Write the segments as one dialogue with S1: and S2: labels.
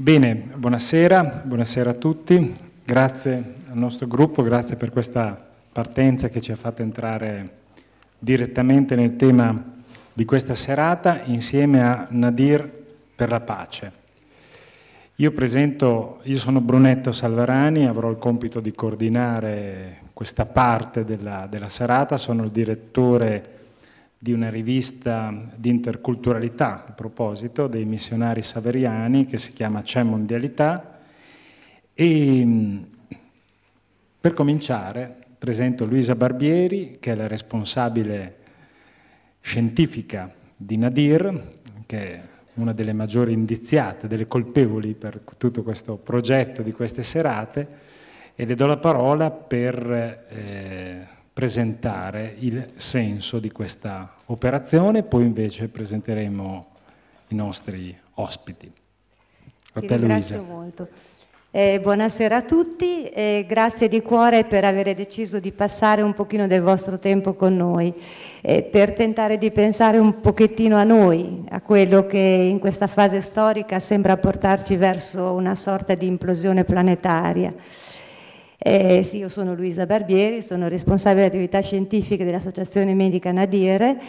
S1: Bene, buonasera, buonasera a tutti, grazie al nostro gruppo, grazie per questa partenza che ci ha fatto entrare direttamente nel tema di questa serata insieme a Nadir per la pace. Io presento, io sono Brunetto Salvarani, avrò il compito di coordinare questa parte della, della serata, sono il direttore di una rivista di interculturalità a proposito dei missionari saveriani che si chiama C'è Mondialità. E per cominciare presento Luisa Barbieri che è la responsabile scientifica di Nadir che è una delle maggiori indiziate, delle colpevoli per tutto questo progetto di queste serate. E le do la parola per eh, presentare il senso di questa operazione, poi invece presenteremo i nostri ospiti.
S2: A te Luisa. molto. Eh, buonasera a tutti, eh, grazie di cuore per aver deciso di passare un pochino del vostro tempo con noi, eh, per tentare di pensare un pochettino a noi, a quello che in questa fase storica sembra portarci verso una sorta di implosione planetaria. Eh, sì, io sono Luisa Barbieri, sono responsabile delle attività scientifiche dell'Associazione Medica Nadire.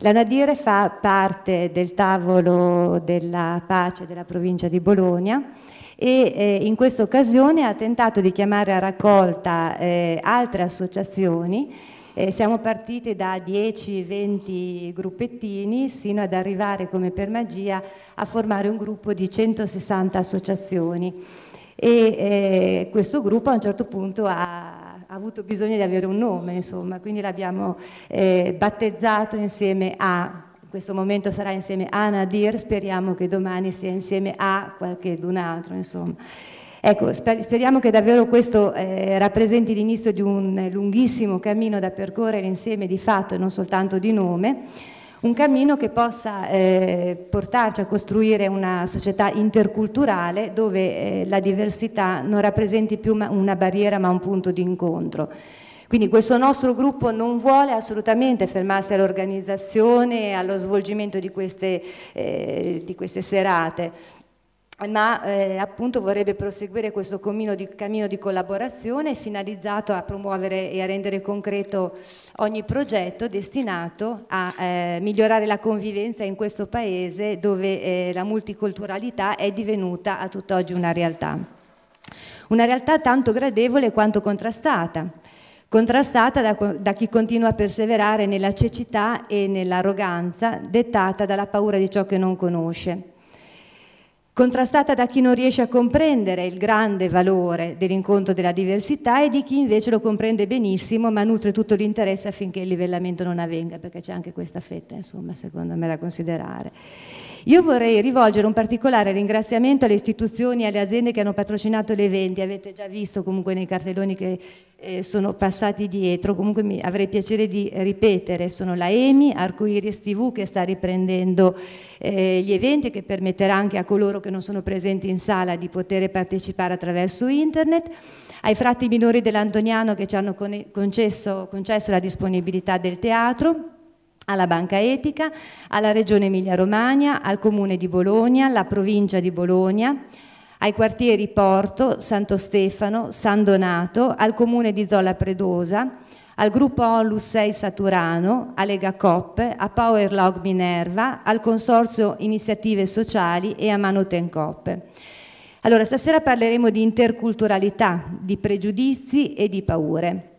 S2: La Nadire fa parte del tavolo della pace della provincia di Bologna e eh, in questa occasione ha tentato di chiamare a raccolta eh, altre associazioni. Eh, siamo partiti da 10-20 gruppettini sino ad arrivare come per magia a formare un gruppo di 160 associazioni e eh, questo gruppo a un certo punto ha, ha, avuto bisogno di avere un nome, insomma, quindi l'abbiamo eh, battezzato insieme a, in questo momento sarà insieme a Nadir, speriamo che domani sia insieme a qualcun altro, insomma. Ecco, speriamo che davvero questo eh, rappresenti l'inizio di un lunghissimo cammino da percorrere insieme di fatto e non soltanto di nome, un cammino che possa eh, portarci a costruire una società interculturale dove eh, la diversità non rappresenti più una barriera ma un punto di incontro. Quindi questo nostro gruppo non vuole assolutamente fermarsi all'organizzazione e allo svolgimento di queste, eh, di queste serate, ma eh, appunto vorrebbe proseguire questo cammino di, cammino di, collaborazione finalizzato a promuovere e a rendere concreto ogni progetto destinato a eh, migliorare la convivenza in questo paese dove eh, la multiculturalità è divenuta a tutt'oggi una realtà. Una realtà tanto gradevole quanto contrastata, contrastata da, da chi continua a perseverare nella cecità e nell'arroganza dettata dalla paura di ciò che non conosce contrastata da chi non riesce a comprendere il grande valore dell'incontro della diversità e di chi invece lo comprende benissimo ma nutre tutto l'interesse affinché il livellamento non avvenga, perché c'è anche questa fetta, insomma, secondo me da considerare. Io vorrei rivolgere un particolare ringraziamento alle istituzioni e alle aziende che hanno patrocinato gli eventi, avete già visto comunque nei cartelloni che eh, sono passati dietro, comunque mi, avrei piacere di ripetere, sono la EMI, Arcoiris TV che sta riprendendo eh, gli eventi che permetterà anche a coloro che non sono presenti in sala di poter partecipare attraverso internet, ai frati minori dell'Antoniano che ci hanno concesso, concesso la disponibilità del teatro, alla Banca Etica, alla Regione Emilia-Romagna, al Comune di Bologna, alla Provincia di Bologna, ai quartieri Porto, Santo Stefano, San Donato, al Comune di Zola Predosa, al gruppo Onlus 6 Saturano, a Lega Coppe, a Powerlog Minerva, al Consorzio Iniziative Sociali e a Manuten Coppe. Allora, stasera parleremo di interculturalità, di pregiudizi e di paure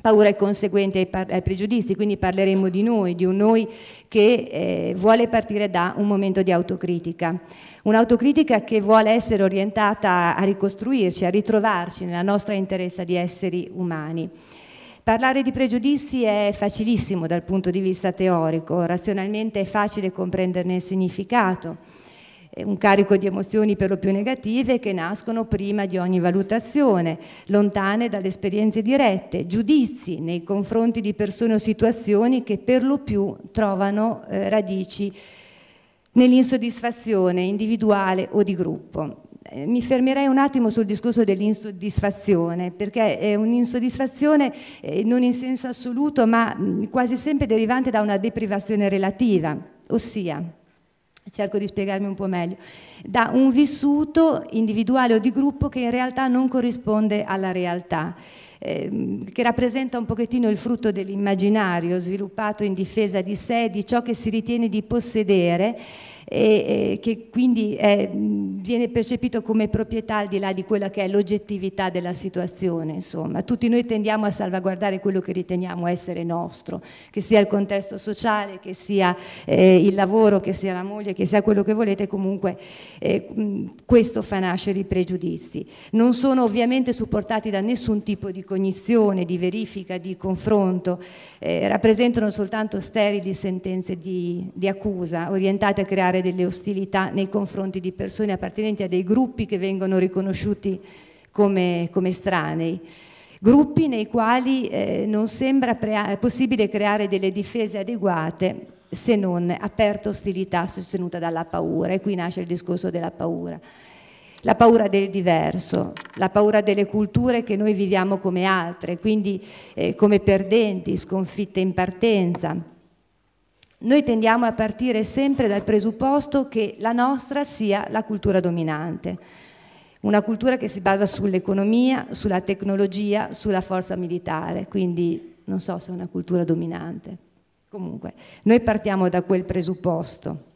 S2: paura è conseguente ai, ai, pregiudizi, quindi parleremo di noi, di un noi che eh, vuole partire da un momento di autocritica. Un'autocritica che vuole essere orientata a ricostruirci, a ritrovarci nella nostra interesse di esseri umani. Parlare di pregiudizi è facilissimo dal punto di vista teorico, razionalmente è facile comprenderne il significato un carico di emozioni per lo più negative che nascono prima di ogni valutazione, lontane dalle esperienze dirette, giudizi nei confronti di persone o situazioni che per lo più trovano eh, radici nell'insoddisfazione individuale o di gruppo. Eh, mi fermerei un attimo sul discorso dell'insoddisfazione, perché è un'insoddisfazione eh, non in senso assoluto, ma quasi sempre derivante da una deprivazione relativa, ossia cerco di spiegarmi un po' meglio, da un vissuto individuale o di gruppo che in realtà non corrisponde alla realtà. Ehm, che rappresenta un pochettino il frutto dell'immaginario sviluppato in difesa di sé, di ciò che si ritiene di possedere e, che quindi è, viene percepito come proprietà al di là di quella che è l'oggettività della situazione. Insomma. Tutti noi tendiamo a salvaguardare quello che riteniamo essere nostro, che sia il contesto sociale, che sia eh, il lavoro, che sia la moglie, che sia quello che volete, comunque eh, questo fa nascere i pregiudizi. Non sono ovviamente supportati da nessun tipo di cognizione, di verifica, di confronto, eh, rappresentano soltanto sterili sentenze di, di accusa orientate a creare creare delle ostilità nei confronti di persone appartenenti a dei gruppi che vengono riconosciuti come, come estranei gruppi nei quali eh, non sembra possibile creare delle difese adeguate se non aperta ostilità sostenuta dalla paura e qui nasce il discorso della paura. La paura del diverso, la paura delle culture che noi viviamo come altre, quindi eh, come perdenti, sconfitte in partenza, noi tendiamo a partire sempre dal presupposto che la nostra sia la cultura dominante, una cultura che si basa sull'economia, sulla tecnologia, sulla forza militare, quindi non so se è una cultura dominante. Comunque, noi partiamo da quel presupposto.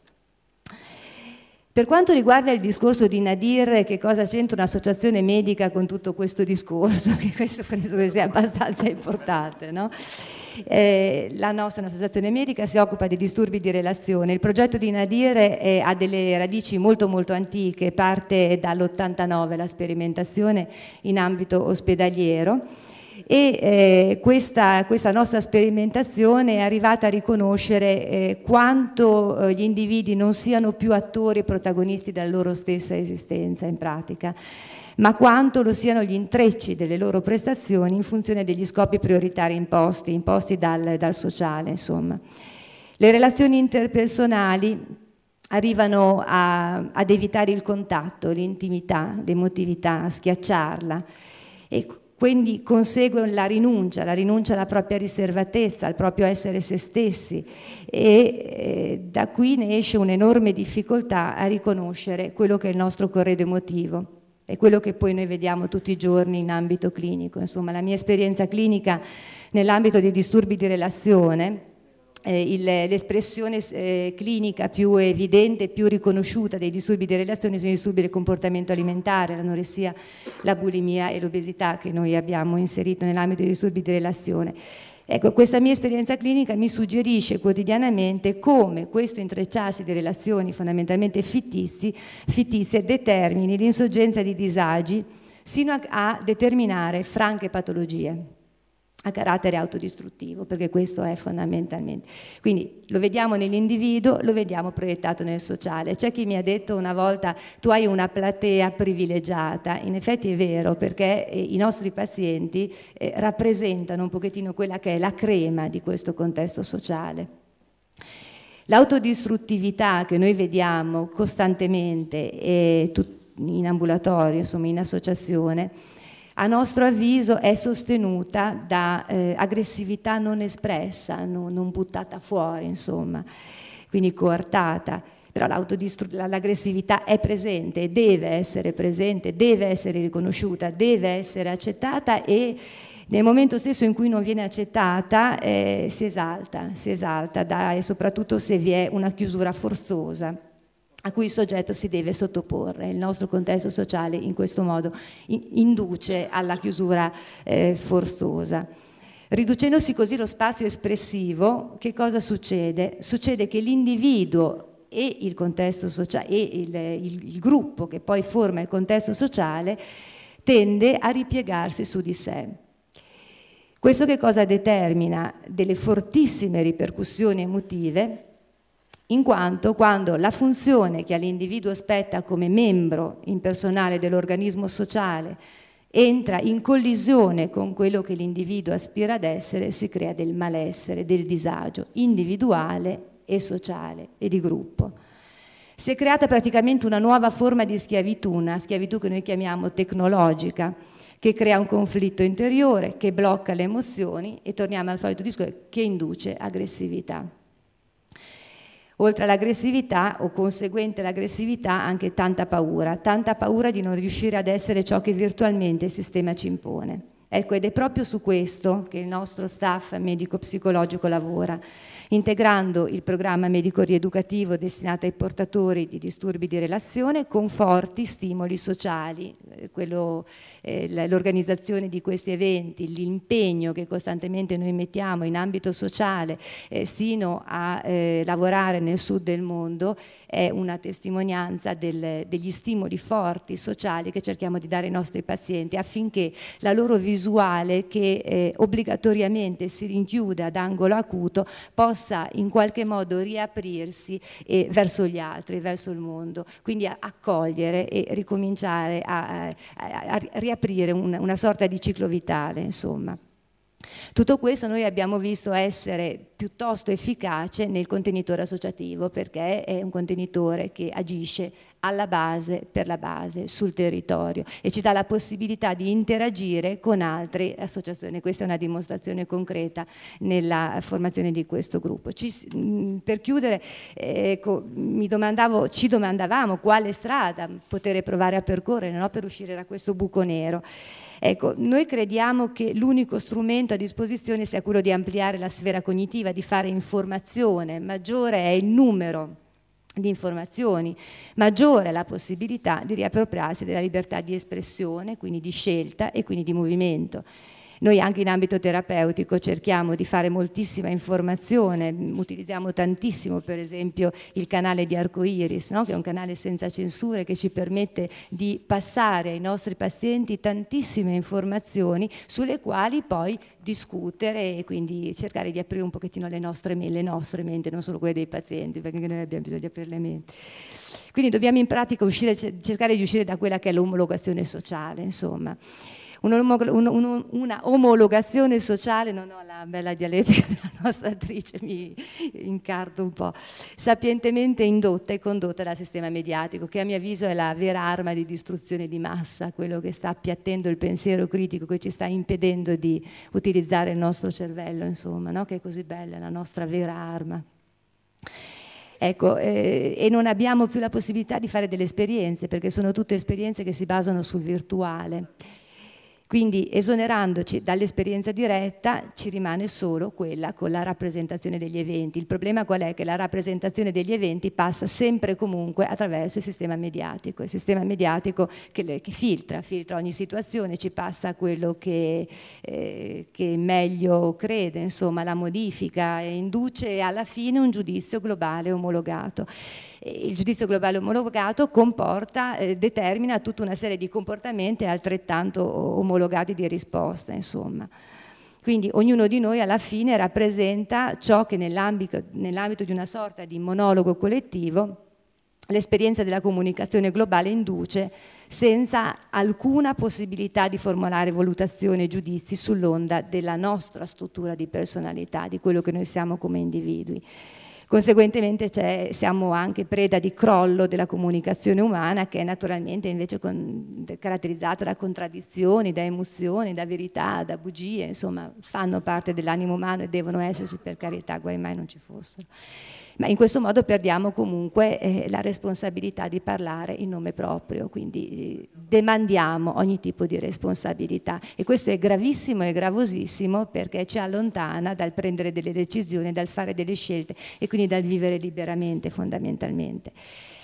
S2: Per quanto riguarda il discorso di Nadir, che cosa c'entra un'associazione medica con tutto questo discorso, che questo penso che sia abbastanza importante, no? Eh, la nostra associazione medica si occupa di disturbi di relazione. Il progetto di Nadir è, ha delle radici molto molto antiche, parte dall'89 la sperimentazione in ambito ospedaliero. E eh, questa, questa, nostra sperimentazione è arrivata a riconoscere eh, quanto eh, gli individui non siano più attori e protagonisti della loro stessa esistenza in pratica ma quanto lo siano gli intrecci delle loro prestazioni in funzione degli scopi prioritari imposti, imposti dal, dal sociale. Insomma. Le relazioni interpersonali arrivano a, ad evitare il contatto, l'intimità, l'emotività, a schiacciarla e quindi consegue la rinuncia, la rinuncia alla propria riservatezza, al proprio essere se stessi e eh, da qui ne esce un'enorme difficoltà a riconoscere quello che è il nostro corredo emotivo è quello che poi noi vediamo tutti i giorni in ambito clinico. Insomma, la mia esperienza clinica nell'ambito dei disturbi di relazione, eh, l'espressione eh, clinica più evidente più riconosciuta dei disturbi di relazione sono i disturbi del comportamento alimentare, l'anoressia, la bulimia e l'obesità che noi abbiamo inserito nell'ambito dei disturbi di relazione. Ecco, questa mia esperienza clinica mi suggerisce quotidianamente come questo intrecciarsi di relazioni fondamentalmente fittizi, fittizie determini l'insorgenza di disagi sino a, a determinare franche patologie a carattere autodistruttivo, perché questo è fondamentalmente. Quindi lo vediamo nell'individuo, lo vediamo proiettato nel sociale. C'è chi mi ha detto una volta tu hai una platea privilegiata, in effetti è vero, perché eh, i nostri pazienti eh, rappresentano un pochettino quella che è la crema di questo contesto sociale. L'autodistruttività che noi vediamo costantemente eh, in ambulatorio, insomma in associazione, a nostro avviso è sostenuta da eh, aggressività non espressa, non, non buttata fuori, insomma, quindi coartata. Però l'aggressività è presente, deve essere presente, deve essere riconosciuta, deve essere accettata e nel momento stesso in cui non viene accettata eh, si esalta, si esalta da, e soprattutto se vi è una chiusura forzosa a cui il soggetto si deve sottoporre. Il nostro contesto sociale in questo modo induce alla chiusura eh, forzosa. Riducendosi così lo spazio espressivo, che cosa succede? Succede che l'individuo e il contesto sociale e il, il, il gruppo che poi forma il contesto sociale tende a ripiegarsi su di sé. Questo che cosa determina? Delle fortissime ripercussioni emotive in quanto quando la funzione che all'individuo spetta come membro impersonale dell'organismo sociale entra in collisione con quello che l'individuo aspira ad essere, si crea del malessere, del disagio individuale e sociale e di gruppo. Si è creata praticamente una nuova forma di schiavitù, una schiavitù che noi chiamiamo tecnologica, che crea un conflitto interiore, che blocca le emozioni e torniamo al solito discorso che induce aggressività. Oltre all'aggressività o conseguente all'aggressività anche tanta paura, tanta paura di non riuscire ad essere ciò che virtualmente il sistema ci impone. Ecco, ed è proprio su questo che il nostro staff medico-psicologico lavora integrando il programma medico rieducativo destinato ai portatori di disturbi di relazione con forti stimoli sociali, eh, eh, l'organizzazione di questi eventi, l'impegno che costantemente noi mettiamo in ambito sociale eh, sino a eh, lavorare nel sud del mondo è una testimonianza del, degli stimoli forti sociali che cerchiamo di dare ai nostri pazienti affinché la loro visuale che eh, obbligatoriamente si rinchiude ad angolo acuto possa in qualche modo riaprirsi eh, verso gli altri, verso il mondo, quindi accogliere e ricominciare a, a, a riaprire una, una sorta di ciclo vitale, insomma. Tutto questo noi abbiamo visto essere piuttosto efficace nel contenitore associativo perché è un contenitore che agisce alla base, per la base, sul territorio e ci dà la possibilità di interagire con altre associazioni. Questa è una dimostrazione concreta nella formazione di questo gruppo. Ci, per chiudere, ecco, ci domandavamo quale strada poter provare a percorrere no? per uscire da questo buco nero. Ecco, noi crediamo che l'unico strumento a disposizione sia quello di ampliare la sfera cognitiva, di fare informazione, maggiore è il numero di informazioni, maggiore è la possibilità di riappropriarsi della libertà di espressione, quindi di scelta e quindi di movimento. Noi anche in ambito terapeutico cerchiamo di fare moltissima informazione, utilizziamo tantissimo per esempio il canale di Arcoiris, no? che è un canale senza censure che ci permette di passare ai nostri pazienti tantissime informazioni sulle quali poi discutere e quindi cercare di aprire un pochettino le nostre, le nostre menti, non solo quelle dei pazienti, perché noi abbiamo bisogno di aprire le menti. Quindi dobbiamo in pratica uscire, cercare di uscire da quella che è l'omologazione sociale, insomma una omologazione sociale, non ho la bella dialettica della nostra attrice, mi incarto un po', sapientemente indotta e condotta dal sistema mediatico, che a mio avviso è la vera arma di distruzione di massa, quello che sta appiattendo il pensiero critico, che ci sta impedendo di utilizzare il nostro cervello, insomma, no? che è così bella, la nostra vera arma. Ecco, eh, e non abbiamo più la possibilità di fare delle esperienze, perché sono tutte esperienze che si basano sul virtuale. Quindi esonerandoci dall'esperienza diretta ci rimane solo quella con la rappresentazione degli eventi. Il problema qual è? Che la rappresentazione degli eventi passa sempre e comunque attraverso il sistema mediatico, il sistema mediatico che, che filtra, filtra ogni situazione, ci passa quello che, eh, che meglio crede, insomma la modifica e induce alla fine un giudizio globale omologato il giudizio globale omologato comporta, eh, determina tutta una serie di comportamenti altrettanto omologati di risposta, insomma. Quindi ognuno di noi alla fine rappresenta ciò che nell'ambito, nell'ambito di una sorta di monologo collettivo l'esperienza della comunicazione globale induce senza alcuna possibilità di formulare valutazioni e giudizi sull'onda della nostra struttura di personalità, di quello che noi siamo come individui. Conseguentemente siamo anche preda di crollo della comunicazione umana che è naturalmente invece con, caratterizzata da contraddizioni, da emozioni, da verità, da bugie, insomma fanno parte dell'animo umano e devono esserci per carità, guai mai non ci fossero ma in questo modo perdiamo comunque eh, la responsabilità di parlare in nome proprio, quindi eh, demandiamo ogni tipo di responsabilità e questo è gravissimo e gravosissimo perché ci allontana dal prendere delle decisioni, dal fare delle scelte e quindi dal vivere liberamente fondamentalmente.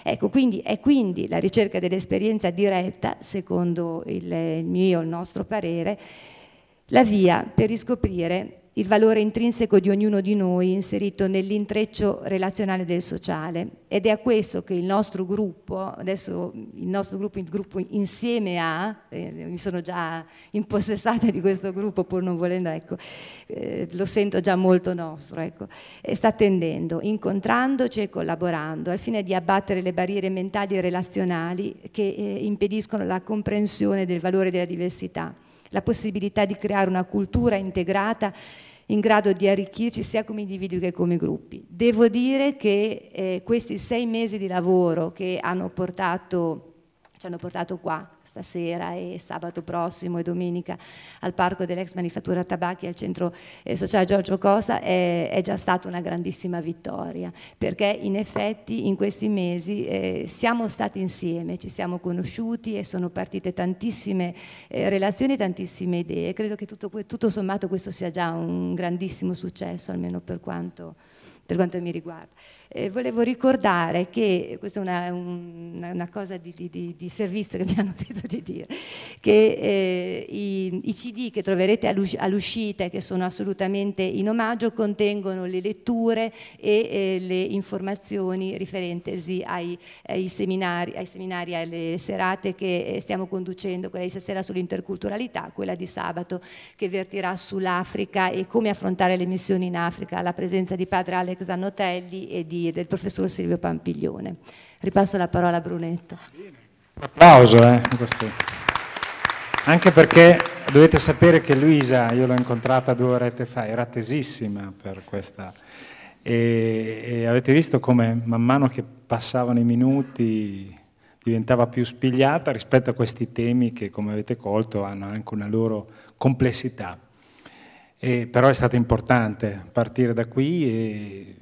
S2: Ecco, quindi è quindi la ricerca dell'esperienza diretta, secondo il mio, il nostro parere, la via per riscoprire il valore intrinseco di ognuno di noi inserito nell'intreccio relazionale del sociale. Ed è a questo che il nostro gruppo, adesso il nostro gruppo, il gruppo insieme a, eh, mi sono già impossessata di questo gruppo pur non volendo, ecco, eh, lo sento già molto nostro, ecco, sta tendendo, incontrandoci e collaborando al fine di abbattere le barriere mentali e relazionali che eh, impediscono la comprensione del valore della diversità la possibilità di creare una cultura integrata in grado di arricchirci sia come individui che come gruppi. Devo dire che eh, questi sei mesi di lavoro che hanno portato ci hanno portato qua stasera e sabato prossimo e domenica al parco dell'ex manifattura tabacchi al centro eh, sociale Giorgio Costa è, è, già stata una grandissima vittoria perché in effetti in questi mesi eh, siamo stati insieme, ci siamo conosciuti e sono partite tantissime eh, relazioni e tantissime idee. Credo che tutto, tutto sommato questo sia già un grandissimo successo, almeno per quanto, per quanto mi riguarda. Eh, volevo ricordare che, questa è una, una, una cosa di, di, di, servizio che mi hanno detto di dire, che eh, i, i, CD che troverete all'uscita e che sono assolutamente in omaggio contengono le letture e eh, le informazioni riferentesi ai, ai, seminari, ai seminari, alle serate che eh, stiamo conducendo, quella di stasera sull'interculturalità, quella di sabato che vertirà sull'Africa e come affrontare le missioni in Africa, la presenza di padre Alex Annotelli e di di, del professor Silvio Pampiglione. Ripasso la parola a Brunetto.
S1: Un applauso, eh, anche perché dovete sapere che Luisa, io l'ho incontrata due orette fa, era tesissima per questa. E, e avete visto come man mano che passavano i minuti diventava più spigliata rispetto a questi temi che, come avete colto, hanno anche una loro complessità. E, però è stato importante partire da qui e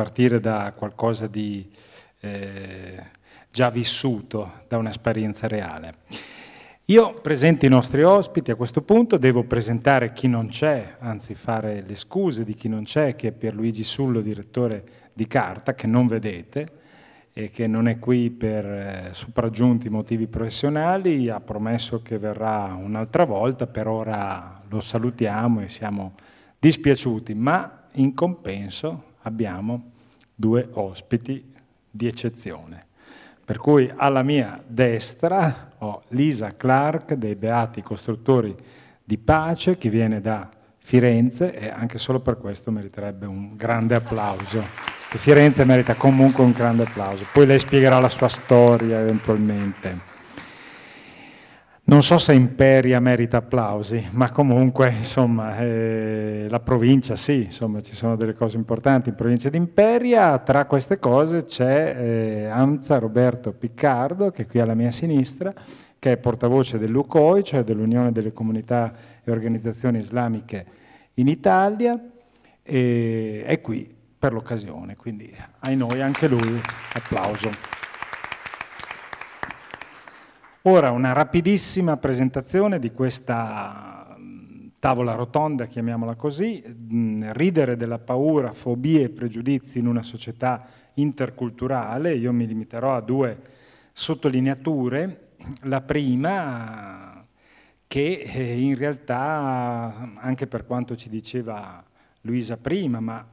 S1: partire da qualcosa di eh, già vissuto, da un'esperienza reale. Io presento i nostri ospiti, a questo punto devo presentare chi non c'è, anzi fare le scuse di chi non c'è, che è Pierluigi Sullo, direttore di Carta, che non vedete e che non è qui per eh, sopraggiunti motivi professionali, ha promesso che verrà un'altra volta, per ora lo salutiamo e siamo dispiaciuti, ma in compenso abbiamo due ospiti di eccezione. Per cui alla mia destra ho Lisa Clark dei Beati Costruttori di Pace che viene da Firenze e anche solo per questo meriterebbe un grande applauso. E Firenze merita comunque un grande applauso. Poi lei spiegherà la sua storia eventualmente. Non so se Imperia merita applausi, ma comunque insomma, eh, la provincia sì, insomma, ci sono delle cose importanti in provincia di Imperia, tra queste cose c'è eh, Anza Roberto Piccardo, che è qui alla mia sinistra, che è portavoce dell'UCOI, cioè dell'Unione delle Comunità e Organizzazioni Islamiche in Italia, e è qui per l'occasione, quindi ai noi anche lui applauso. Ora una rapidissima presentazione di questa mm, tavola rotonda, chiamiamola così, mm, ridere della paura, fobie e pregiudizi in una società interculturale. Io mi limiterò a due sottolineature. La prima, che eh, in realtà, anche per quanto ci diceva Luisa prima, ma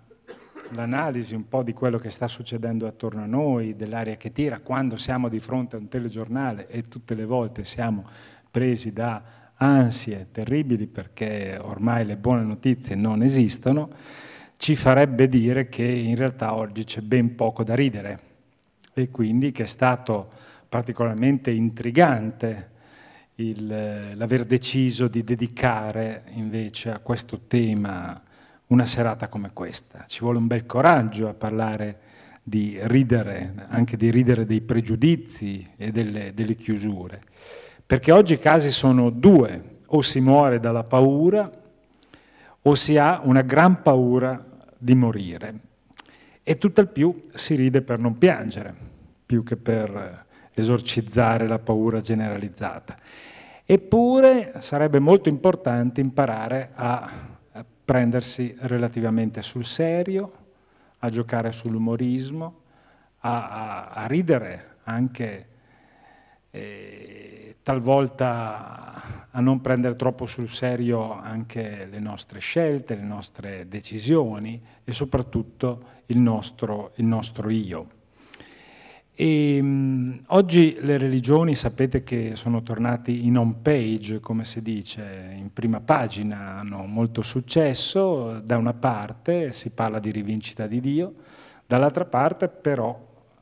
S1: l'analisi un po' di quello che sta succedendo attorno a noi, dell'aria che tira, quando siamo di fronte a un telegiornale e tutte le volte siamo presi da ansie terribili perché ormai le buone notizie non esistono, ci farebbe dire che in realtà oggi c'è ben poco da ridere e quindi che è stato particolarmente intrigante l'aver deciso di dedicare invece a questo tema una serata come questa. Ci vuole un bel coraggio a parlare di ridere, anche di ridere dei pregiudizi e delle, delle chiusure. Perché oggi i casi sono due, o si muore dalla paura o si ha una gran paura di morire. E tutt'al più si ride per non piangere, più che per esorcizzare la paura generalizzata. Eppure sarebbe molto importante imparare a prendersi relativamente sul serio, a giocare sull'umorismo, a, a, a, ridere anche eh, talvolta a non prendere troppo sul serio anche le nostre scelte, le nostre decisioni e soprattutto il nostro, il nostro io. E, mh, oggi le religioni sapete che sono tornati in home page, come si dice, in prima pagina, hanno molto successo, da una parte si parla di rivincita di Dio, dall'altra parte però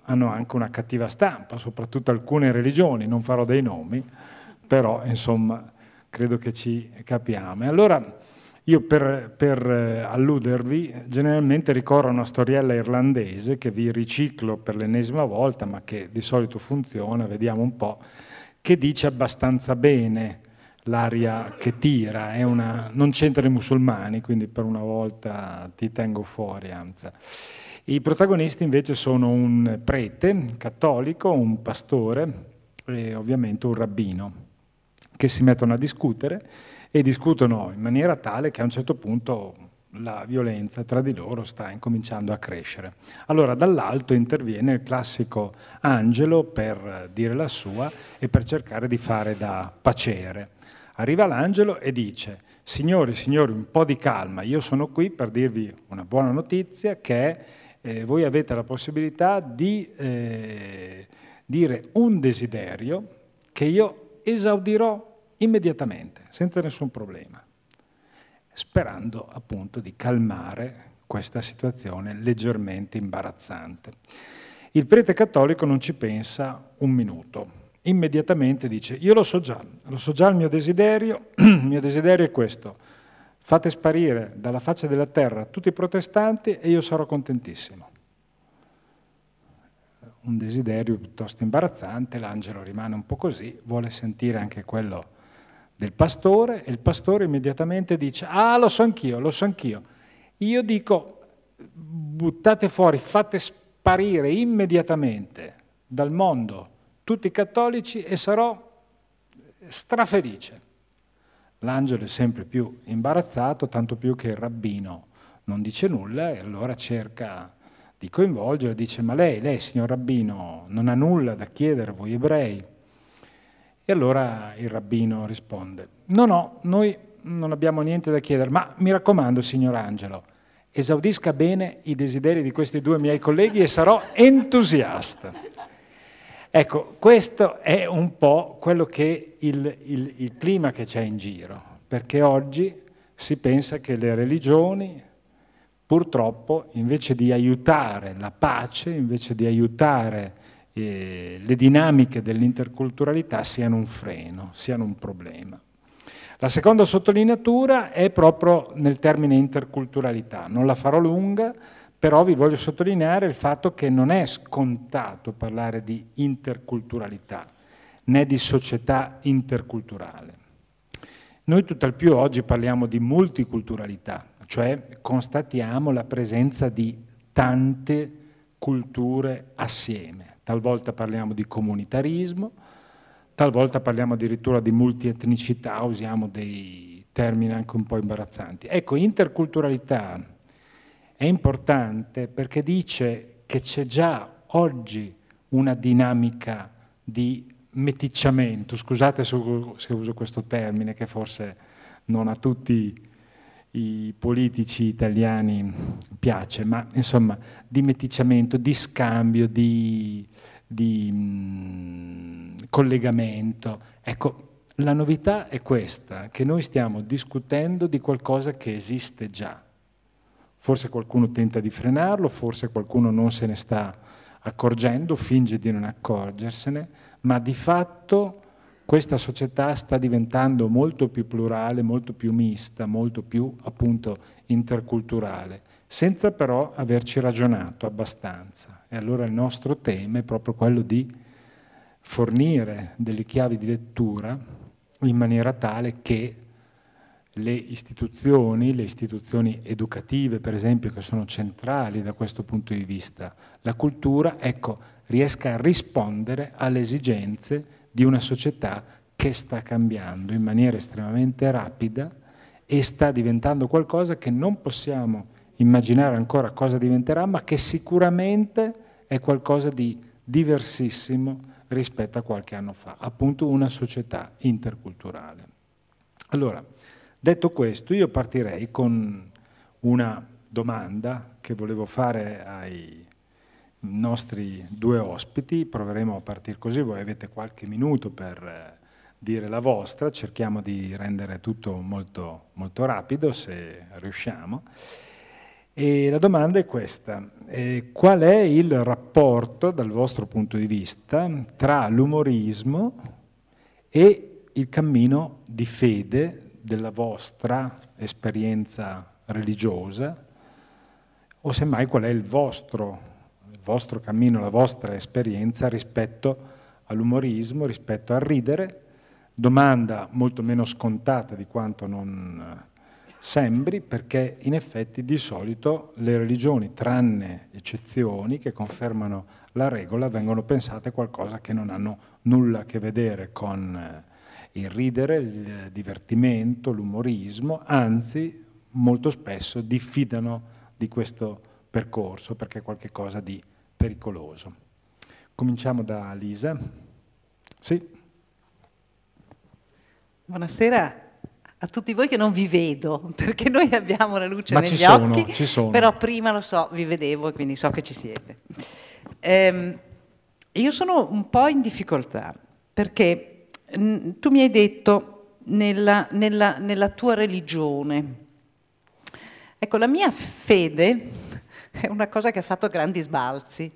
S1: hanno anche una cattiva stampa, soprattutto alcune religioni, non farò dei nomi, però insomma credo che ci capiamo. E allora io per, per eh, alludervi generalmente ricorro a una storiella irlandese che vi riciclo per l'ennesima volta, ma che di solito funziona, vediamo un po', che dice abbastanza bene l'aria che tira, una, non c'entrano i musulmani, quindi per una volta ti tengo fuori, anzi. I protagonisti invece sono un prete cattolico, un pastore e ovviamente un rabbino, che si mettono a discutere e discutono in maniera tale che a un certo punto la violenza tra di loro sta incominciando a crescere. Allora dall'alto interviene il classico angelo per dire la sua e per cercare di fare da pacere. Arriva l'angelo e dice, signori, signori, un po' di calma, io sono qui per dirvi una buona notizia che eh, voi avete la possibilità di eh, dire un desiderio che io esaudirò immediatamente, senza nessun problema sperando appunto di calmare questa situazione leggermente imbarazzante. Il prete cattolico non ci pensa un minuto, immediatamente dice io lo so già, lo so già il mio desiderio, il mio desiderio è questo, fate sparire dalla faccia della terra tutti i protestanti e io sarò contentissimo. Un desiderio piuttosto imbarazzante, l'angelo rimane un po' così, vuole sentire anche quello del pastore e il pastore immediatamente dice, ah lo so anch'io, lo so anch'io. Io dico, buttate fuori, fate sparire immediatamente dal mondo tutti i cattolici e sarò strafelice. L'angelo è sempre più imbarazzato, tanto più che il rabbino non dice nulla e allora cerca di coinvolgere, dice ma lei, lei signor rabbino, non ha nulla da chiedere a voi ebrei? E allora il rabbino risponde, no, no, noi non abbiamo niente da chiedere, ma mi raccomando, signor Angelo, esaudisca bene i desideri di questi due miei colleghi e sarò entusiasta. Ecco, questo è un po' quello che il, il, il clima che c'è in giro, perché oggi si pensa che le religioni, purtroppo, invece di aiutare la pace, invece di aiutare eh, le dinamiche dell'interculturalità siano un freno, siano un problema. La seconda sottolineatura è proprio nel termine interculturalità, non la farò lunga, però vi voglio sottolineare il fatto che non è scontato parlare di interculturalità né di società interculturale. Noi tutt'al più oggi parliamo di multiculturalità, cioè constatiamo la presenza di tante culture assieme talvolta parliamo di comunitarismo, talvolta parliamo addirittura di multietnicità, usiamo dei termini anche un po' imbarazzanti. Ecco, interculturalità è importante perché dice che c'è già oggi una dinamica di meticciamento, scusate se uso questo termine che forse non a tutti i politici italiani piace, ma insomma di meticciamento, di scambio, di, di mh, collegamento. Ecco, la novità è questa, che noi stiamo discutendo di qualcosa che esiste già. Forse qualcuno tenta di frenarlo, forse qualcuno non se ne sta accorgendo, finge di non accorgersene, ma di fatto questa società sta diventando molto più plurale, molto più mista, molto più appunto interculturale, senza però averci ragionato abbastanza. E allora il nostro tema è proprio quello di fornire delle chiavi di lettura in maniera tale che le istituzioni, le istituzioni educative per esempio, che sono centrali da questo punto di vista, la cultura, ecco, riesca a rispondere alle esigenze di una società che sta cambiando in maniera estremamente rapida e sta diventando qualcosa che non possiamo immaginare ancora cosa diventerà, ma che sicuramente è qualcosa di diversissimo rispetto a qualche anno fa, appunto una società interculturale. Allora, detto questo, io partirei con una domanda che volevo fare ai nostri due ospiti, proveremo a partire così, voi avete qualche minuto per eh, dire la vostra, cerchiamo di rendere tutto molto, molto rapido se riusciamo. E la domanda è questa, eh, qual è il rapporto dal vostro punto di vista tra l'umorismo e il cammino di fede della vostra esperienza religiosa? O semmai qual è il vostro vostro cammino, la vostra esperienza rispetto all'umorismo rispetto al ridere, domanda molto meno scontata di quanto non sembri, perché in effetti di solito le religioni, tranne eccezioni che confermano la regola, vengono pensate qualcosa che non hanno nulla a che vedere con eh, il ridere, il divertimento, l'umorismo, anzi molto spesso diffidano di questo percorso perché è qualcosa di pericoloso. Cominciamo da Lisa. Sì.
S3: Buonasera a tutti voi che non vi vedo, perché noi abbiamo la luce
S1: Ma
S3: negli
S1: ci sono,
S3: occhi,
S1: ci sono.
S3: però prima lo so, vi vedevo e quindi so che ci siete. Ehm, io sono un po' in difficoltà, perché mh, tu mi hai detto nella, nella, nella tua religione, ecco, la mia fede è una cosa che ha fatto grandi sbalzi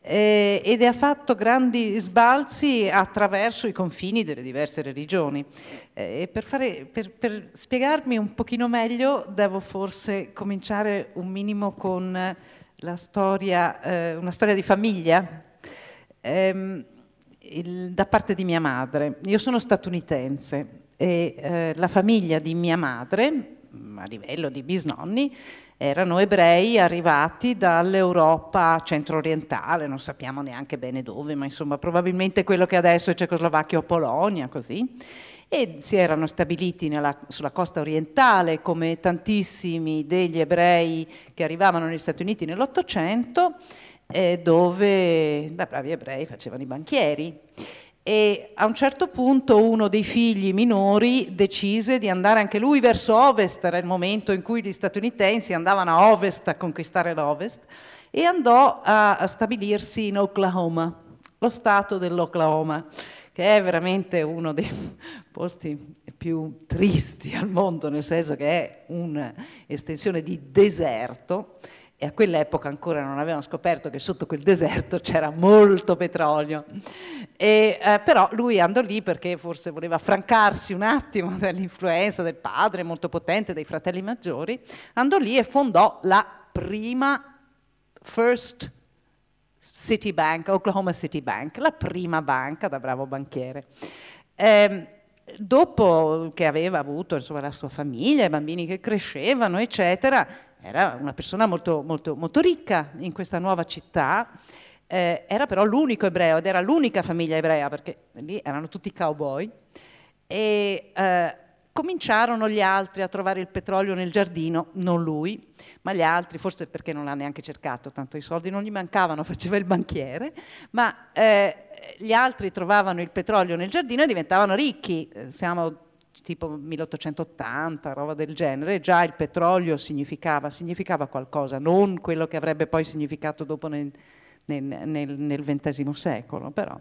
S3: eh, ed ha fatto grandi sbalzi attraverso i confini delle diverse religioni. Eh, per, fare, per, per, spiegarmi un pochino meglio devo forse cominciare un minimo con storia, eh, una storia di famiglia. Ehm, il, da parte di mia madre. Io sono statunitense e eh, la famiglia di mia madre, a livello di bisnonni, erano ebrei arrivati dall'Europa centro-orientale, non sappiamo neanche bene dove, ma insomma probabilmente quello che adesso è Cecoslovacchia o Polonia, così. E si erano stabiliti nella, sulla costa orientale come tantissimi degli ebrei che arrivavano negli Stati Uniti nell'Ottocento, eh, dove da bravi ebrei facevano i banchieri e a un certo punto uno dei figli minori decise di andare anche lui verso ovest, era il momento in cui gli statunitensi andavano a ovest a conquistare l'ovest, e andò a, stabilirsi in Oklahoma, lo stato dell'Oklahoma, che è veramente uno dei posti più tristi al mondo, nel senso che è un'estensione di deserto e a quell'epoca ancora non avevano scoperto che sotto quel deserto c'era molto petrolio. E, eh, però lui andò lì perché forse voleva affrancarsi un attimo dall'influenza del padre molto potente, dei fratelli maggiori, andò lì e fondò la prima First City Bank, Oklahoma City Bank, la prima banca da bravo banchiere. Eh, dopo che aveva avuto insomma, la sua famiglia, i bambini che crescevano, eccetera, era una persona molto, molto, molto ricca in questa nuova città, eh, era però l'unico ebreo ed era l'unica famiglia ebrea perché lì erano tutti cowboy. E eh, cominciarono gli altri a trovare il petrolio nel giardino, non lui, ma gli altri, forse perché non l'ha neanche cercato, tanto i soldi non gli mancavano, faceva il banchiere, ma eh, gli altri trovavano il petrolio nel giardino e diventavano ricchi. Eh, siamo tipo 1880, roba del genere, già il petrolio significava, significava qualcosa, non quello che avrebbe poi significato dopo nel, nel, XX secolo, però.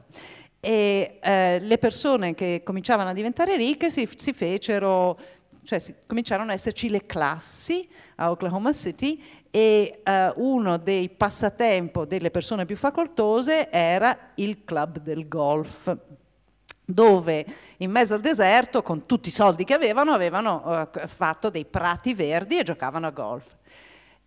S3: E eh, le persone che cominciavano a diventare ricche si, si fecero, cioè si, cominciarono ad esserci le classi a Oklahoma City e eh, uno dei passatempo delle persone più facoltose era il club del golf dove in mezzo al deserto, con tutti i soldi che avevano, avevano uh, fatto dei prati verdi e giocavano a golf.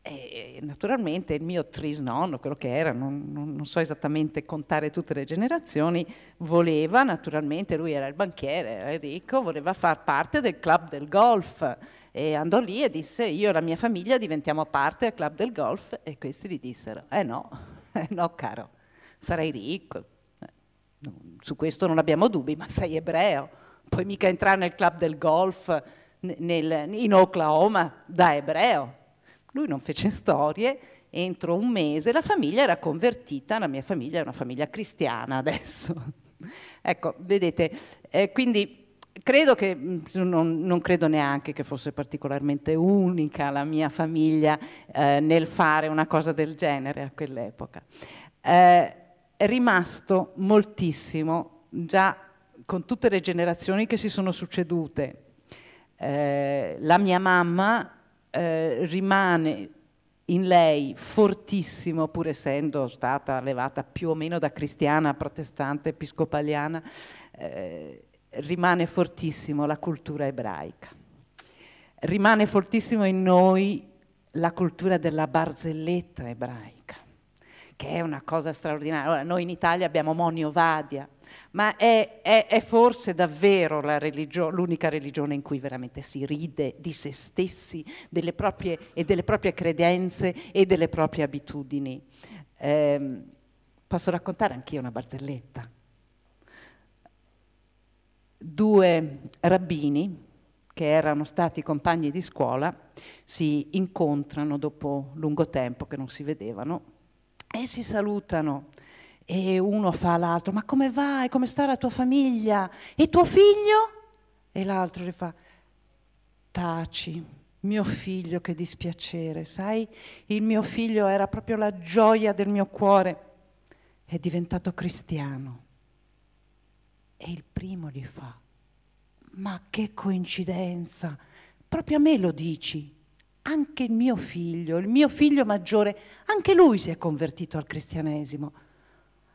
S3: E naturalmente il mio trisnonno, quello che era, non, non, non, so esattamente contare tutte le generazioni, voleva naturalmente, lui era il banchiere, era ricco, voleva far parte del club del golf. E andò lì e disse io e la mia famiglia diventiamo parte del club del golf. E questi gli dissero eh no, eh no caro, sarai ricco, su questo non abbiamo dubbi, ma sei ebreo, puoi mica entrare nel club del golf nel, in Oklahoma da ebreo. Lui non fece storie, entro un mese la famiglia era convertita, la mia famiglia è una famiglia cristiana adesso. ecco, vedete, eh, quindi credo che, mm, non, non, credo neanche che fosse particolarmente unica la mia famiglia eh, nel fare una cosa del genere a quell'epoca. Eh, rimasto moltissimo già con tutte le generazioni che si sono succedute. Eh, la mia mamma eh, rimane in lei fortissimo, pur essendo stata allevata più o meno da cristiana, protestante, episcopaliana, eh, rimane fortissimo la cultura ebraica. Rimane fortissimo in noi la cultura della barzelletta ebraica che è una cosa straordinaria. Ora, noi in Italia abbiamo Monio Vadia, ma è, è, è forse davvero religio- l'unica religione in cui veramente si ride di se stessi delle proprie, e delle proprie credenze e delle proprie abitudini. Eh, posso raccontare anch'io una barzelletta. Due rabbini che erano stati compagni di scuola si incontrano dopo lungo tempo che non si vedevano e si salutano e uno fa all'altro, ma come vai? Come sta la tua famiglia? E tuo figlio? E l'altro gli fa, taci, mio figlio, che dispiacere, sai? Il mio figlio era proprio la gioia del mio cuore, è diventato cristiano. E il primo gli fa, ma che coincidenza, proprio a me lo dici. Anche il mio figlio, il mio figlio maggiore, anche lui si è convertito al cristianesimo.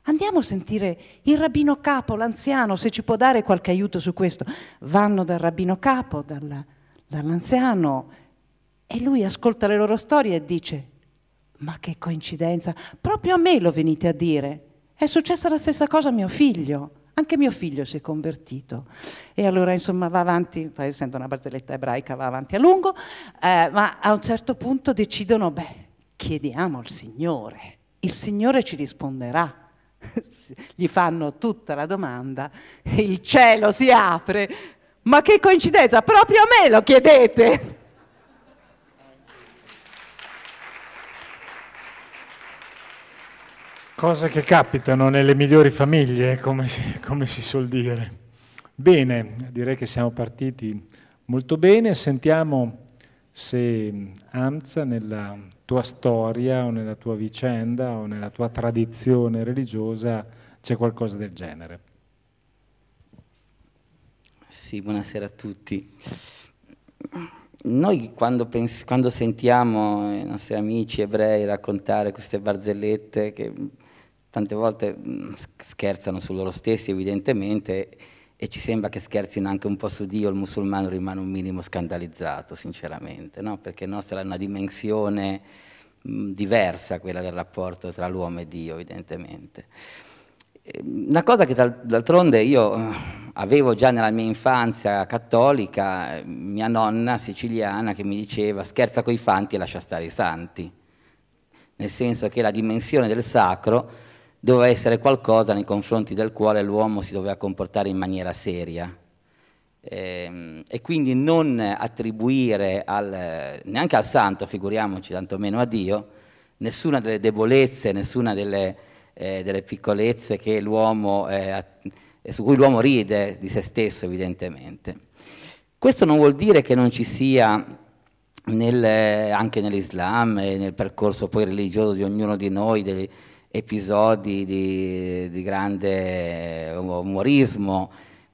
S3: Andiamo a sentire il rabbino capo, l'anziano, se ci può dare qualche aiuto su questo. Vanno dal rabbino capo, dal, dall'anziano, e lui ascolta le loro storie e dice, ma che coincidenza, proprio a me lo venite a dire. È successa la stessa cosa a mio figlio. Anche mio figlio si è convertito. E allora, insomma, va avanti, essendo una barzelletta ebraica, va avanti a lungo, eh, ma a un certo punto decidono, beh, chiediamo al Signore, il Signore ci risponderà. gli fanno tutta la domanda, il cielo si apre, ma che coincidenza, proprio a me lo chiedete.
S1: Cose che capitano nelle migliori famiglie, come si, come si suol dire. Bene, direi che siamo partiti molto bene, sentiamo se Amza nella tua storia o nella tua vicenda o nella tua tradizione religiosa c'è qualcosa del genere.
S4: Sì, buonasera a tutti. Noi quando, quando sentiamo i nostri amici ebrei raccontare queste barzellette che tante volte mm, scherzano su loro stessi evidentemente e ci sembra che scherzino anche un po' su Dio, il musulmano rimane un minimo scandalizzato, sinceramente, no? perché nostra è una dimensione mh, diversa quella del rapporto tra l'uomo e Dio, evidentemente. Ehm, una cosa che d'altronde io eh, avevo già nella mia infanzia cattolica, mia nonna siciliana che mi diceva scherza coi fanti e lascia stare i santi, nel senso che la dimensione del sacro doveva essere qualcosa nei confronti del quale l'uomo si doveva comportare in maniera seria. E, e quindi non attribuire al, neanche al santo, figuriamoci, tantomeno a Dio, nessuna delle debolezze, nessuna delle, eh, delle piccolezze eh, su cui l'uomo ride di se stesso, evidentemente. Questo non vuol dire che non ci sia nel, anche nell'Islam e nel percorso poi religioso di ognuno di noi dei, episodi di, di grande umorismo,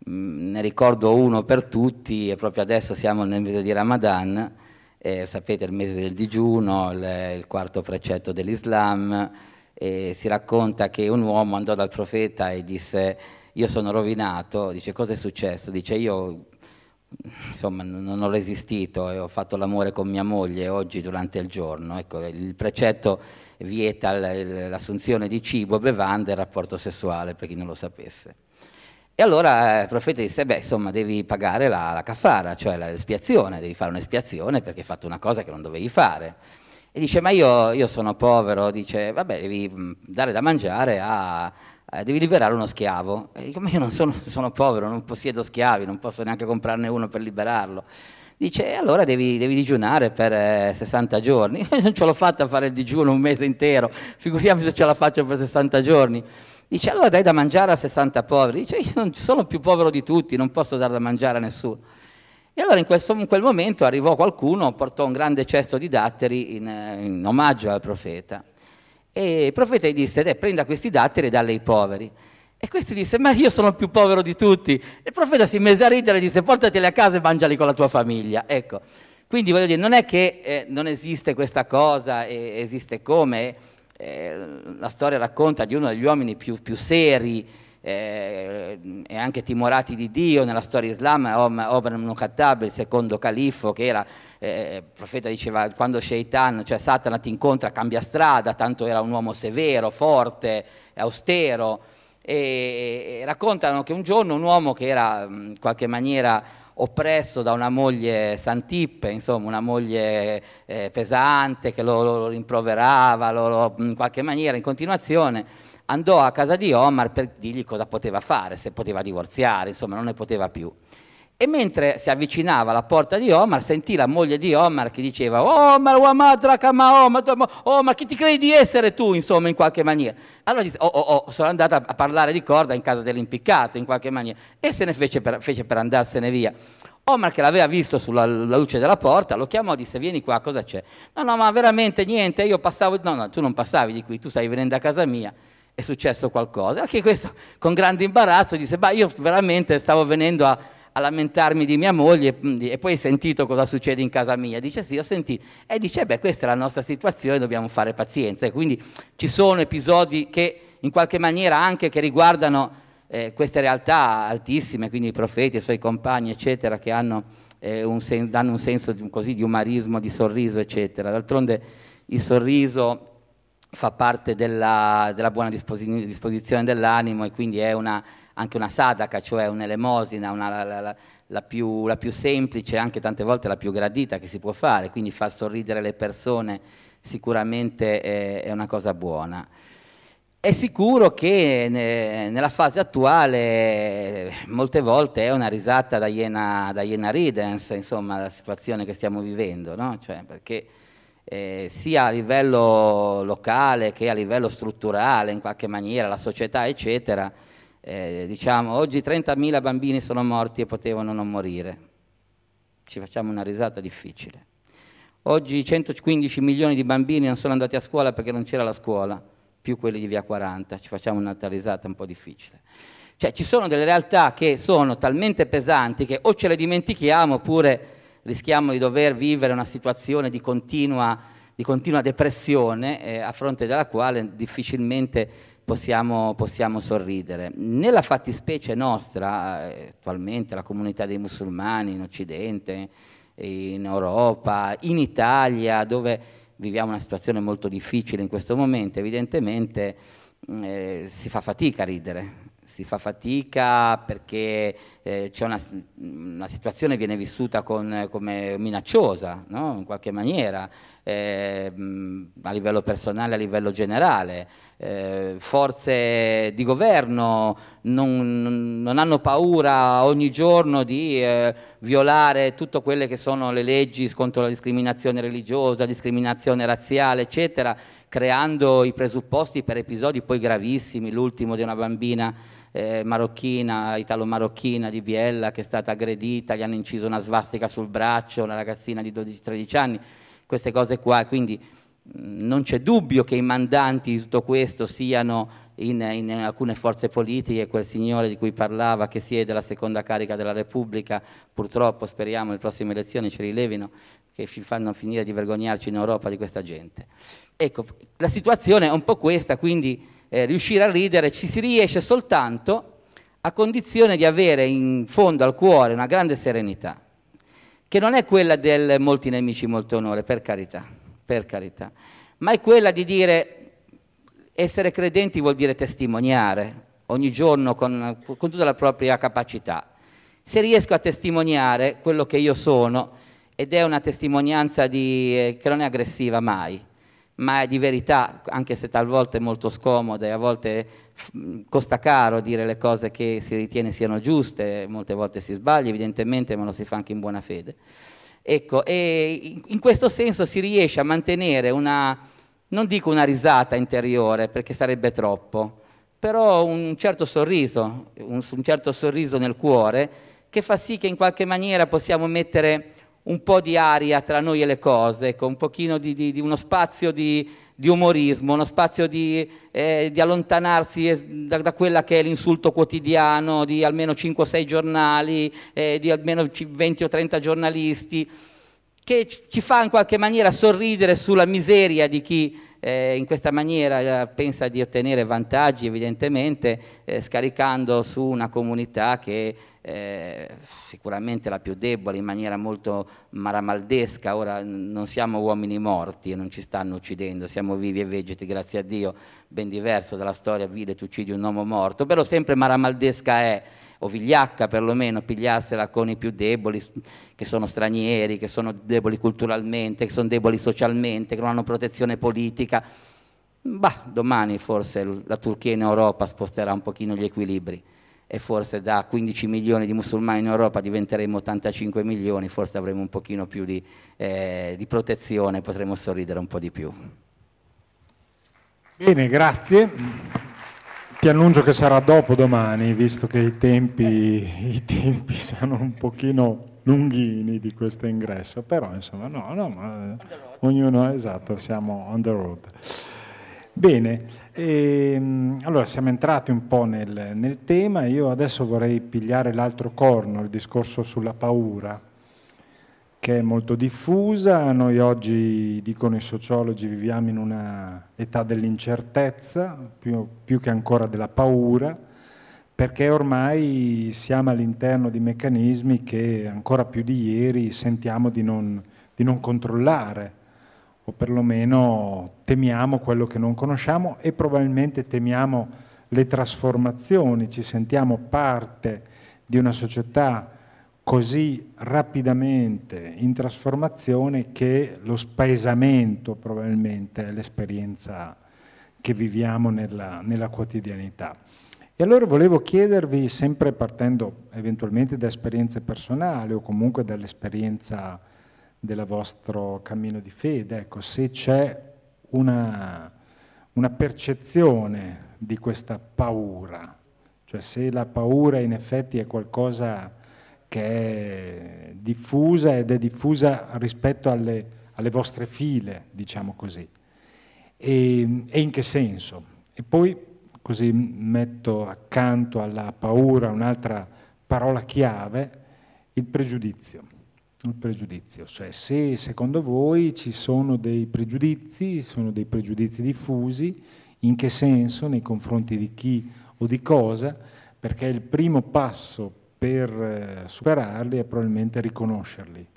S4: mm, ne ricordo uno per tutti e proprio adesso siamo nel mese di Ramadan, eh, sapete il mese del digiuno, il, il quarto precetto dell'Islam, e si racconta che un uomo andò dal profeta e disse io sono rovinato, dice cosa è successo? Dice io insomma non ho resistito e ho fatto l'amore con mia moglie oggi durante il giorno, ecco, il precetto vieta l'assunzione di cibo, bevande e rapporto sessuale, per chi non lo sapesse. E allora eh, il profeta disse, beh, insomma, devi pagare la, la kafara, cioè l'espiazione, devi fare un'espiazione perché hai fatto una cosa che non dovevi fare. E dice, ma io, io sono povero, dice, vabbè, devi mm, dare da mangiare a, devi liberare uno schiavo. E dico, ma io non sono, sono, povero, non possiedo schiavi, non posso neanche comprarne uno per liberarlo. Dice, allora devi, devi digiunare per eh, 60 giorni. Io non ce l'ho fatta a fare il digiuno un mese intero, figuriamoci se ce la faccio per 60 giorni. Dice, allora dai da mangiare a 60 poveri. Dice, io non sono più povero di tutti, non posso dare da mangiare a nessuno. E allora in, questo, in quel momento arrivò qualcuno, portò un grande cesto di datteri in, in omaggio al profeta. E il profeta gli disse, prenda questi datteri e dalli ai poveri. E questo disse, ma io sono il più povero di tutti. E il profeta si mise a ridere e disse, portateli a casa e mangiali con la tua famiglia. Ecco, quindi voglio dire, non è che eh, non esiste questa cosa, eh, esiste come. Eh, la storia racconta di uno degli uomini più, più seri eh, e anche timorati di Dio nella storia islama, Omar ibn Khattab, il secondo califfo, che era, eh, il profeta diceva, quando Shaitan, cioè Satana ti incontra, cambia strada, tanto era un uomo severo, forte, austero, e, raccontano che un giorno un uomo che era in qualche maniera oppresso da una moglie santippe, insomma una moglie eh, pesante che lo, lo rimproverava lo, lo, in qualche maniera in continuazione, andò a casa di Omar per dirgli cosa poteva fare, se poteva divorziare, insomma non ne poteva più. E mentre si avvicinava alla porta di Omar, sentì la moglie di Omar che diceva Omar, Omar, Omar, Omar, chi ti credi di essere tu, insomma, in qualche maniera. Allora disse, oh, oh, oh, sono andata a parlare di corda in casa dell'impiccato, in qualche maniera. E se ne fece per, fece per andarsene via. Omar, che l'aveva visto sulla luce della porta, lo chiamò e disse, vieni qua, cosa c'è? No, no, ma veramente niente, io passavo, no, no, tu non passavi di qui, tu stai venendo a casa mia è successo qualcosa. Anche questo con grande imbarazzo disse, beh io veramente stavo venendo a, a lamentarmi di mia moglie e poi hai sentito cosa succede in casa mia? Dice sì, ho sentito. E dice, beh, questa è la nostra situazione, dobbiamo fare pazienza. E quindi ci sono episodi che in qualche maniera anche che riguardano eh, queste realtà altissime, quindi i profeti, i suoi compagni, eccetera, che hanno, eh, un sen- danno un senso di, così, di umarismo, di sorriso, eccetera. D'altronde il sorriso fa parte della, della buona disposi- disposizione dell'animo e quindi è una anche una sadaka, cioè un'elemosina, una, la, la, la, più, la, più, semplice, anche tante volte la più gradita che si può fare, quindi far sorridere le persone sicuramente è, è una cosa buona. È sicuro che ne, nella fase attuale molte volte è una risata da iena, da iena ridens, insomma, la situazione che stiamo vivendo, no? cioè, perché eh, sia a livello locale che a livello strutturale, in qualche maniera, la società, eccetera, eh, diciamo, oggi 30.000 bambini sono morti e potevano non morire. Ci facciamo una risata difficile. Oggi 115 milioni di bambini non sono andati a scuola perché non c'era la scuola, più quelli di via 40, ci facciamo un'altra risata un po' difficile. Cioè ci sono delle realtà che sono talmente pesanti che o ce le dimentichiamo oppure rischiamo di dover vivere una situazione di continua, di continua depressione eh, a fronte della quale difficilmente possiamo, possiamo sorridere. Nella fattispecie nostra, eh, attualmente la comunità dei musulmani in Occidente, in Europa, in Italia, dove viviamo una situazione molto difficile in questo momento, evidentemente eh, si fa fatica a ridere, si fa fatica perché eh, c'è una, una, situazione viene vissuta con, come minacciosa, no? in qualche maniera, eh, a livello personale, a livello generale. Eh, forze di governo non, non, hanno paura ogni giorno di eh, violare tutte quelle che sono le leggi contro la discriminazione religiosa, discriminazione razziale, eccetera, creando i presupposti per episodi poi gravissimi, l'ultimo di una bambina eh, marocchina, italo-marocchina di Biella che è stata aggredita, gli hanno inciso una svastica sul braccio, una ragazzina di 12-13 anni, queste cose qua, quindi mh, non c'è dubbio che i mandanti di tutto questo siano in, in, alcune forze politiche, quel signore di cui parlava che siede alla seconda carica della Repubblica, purtroppo speriamo le prossime elezioni ci rilevino, che ci fanno finire di vergognarci in Europa di questa gente. Ecco, la situazione è un po' questa, quindi eh, riuscire a ridere ci si riesce soltanto a condizione di avere in fondo al cuore una grande serenità, che non è quella del molti nemici, molto onore, per carità, per carità, ma è quella di dire essere credenti vuol dire testimoniare ogni giorno con, con tutta la propria capacità. Se riesco a testimoniare quello che io sono, ed è una testimonianza di, eh, che non è aggressiva mai, ma è di verità, anche se talvolta è molto scomoda e a volte costa caro dire le cose che si ritiene siano giuste, molte volte si sbaglia evidentemente, ma lo si fa anche in buona fede. Ecco, e in questo senso si riesce a mantenere una, non dico una risata interiore perché sarebbe troppo, però un certo sorriso, un, un certo sorriso nel cuore che fa sì che in qualche maniera possiamo mettere un po' di aria tra noi e le cose, con un pochino di, di, di uno spazio di, di, umorismo, uno spazio di, eh, allontanarsi da, da, quella che è l'insulto quotidiano di almeno 5 o 6 giornali, eh, di almeno 20 o 30 giornalisti, che ci fa in qualche maniera sorridere sulla miseria di chi eh, in questa maniera eh, pensa di ottenere vantaggi evidentemente eh, scaricando su una comunità che eh, sicuramente la più debole in maniera molto maramaldesca, ora non siamo uomini morti e non ci stanno uccidendo, siamo vivi e vegeti, grazie a Dio, ben diverso dalla storia vile tu uccidi un uomo morto, però sempre maramaldesca è o vigliacca perlomeno, pigliarsela con i più deboli, che sono stranieri, che sono deboli culturalmente, che sono deboli socialmente, che non hanno protezione politica. Bah, domani forse la Turchia in Europa sposterà un pochino gli equilibri e forse da 15 milioni di musulmani in Europa diventeremo 85 milioni, forse avremo un pochino più di, eh, di protezione, potremo sorridere un po' di più.
S1: Bene, grazie. Ti annuncio che sarà dopo domani, visto che i tempi, i tempi sono un pochino lunghini di questo ingresso, però insomma no, no, ma ognuno, esatto, siamo on the road. Bene, ehm, allora siamo entrati un po' nel, nel tema, io adesso vorrei pigliare l'altro corno, il discorso sulla paura che è molto diffusa. Noi oggi, dicono i sociologi, viviamo in una età dell'incertezza, più, più, che ancora della paura, perché ormai siamo all'interno di meccanismi che ancora più di ieri sentiamo di non, di non controllare, o perlomeno temiamo quello che non conosciamo e probabilmente temiamo le trasformazioni, ci sentiamo parte di una società così rapidamente in trasformazione che lo spaesamento probabilmente è l'esperienza che viviamo nella, nella quotidianità. E allora volevo chiedervi, sempre partendo eventualmente da esperienze personali o comunque dall'esperienza del vostro cammino di fede, ecco, se c'è una, una percezione di questa paura, cioè se la paura in effetti è qualcosa che è diffusa ed è diffusa rispetto alle, alle vostre file, diciamo così. E, e, in che senso? E poi così metto accanto alla paura un'altra parola chiave, il pregiudizio. Il pregiudizio, cioè se secondo voi ci sono dei pregiudizi, sono dei pregiudizi diffusi, in che senso, nei confronti di chi o di cosa, perché il primo passo per eh, superarli è probabilmente riconoscerli.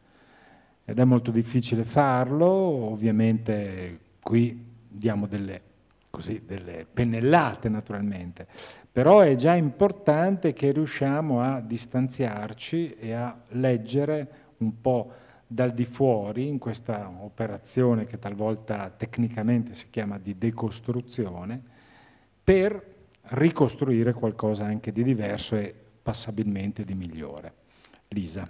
S1: Ed è molto difficile farlo, ovviamente qui diamo delle, così, delle pennellate naturalmente, però è già importante che riusciamo a distanziarci e a leggere un po' dal di fuori in questa operazione che talvolta tecnicamente si chiama di decostruzione, per ricostruire qualcosa anche di diverso e passabilmente di migliore. Lisa.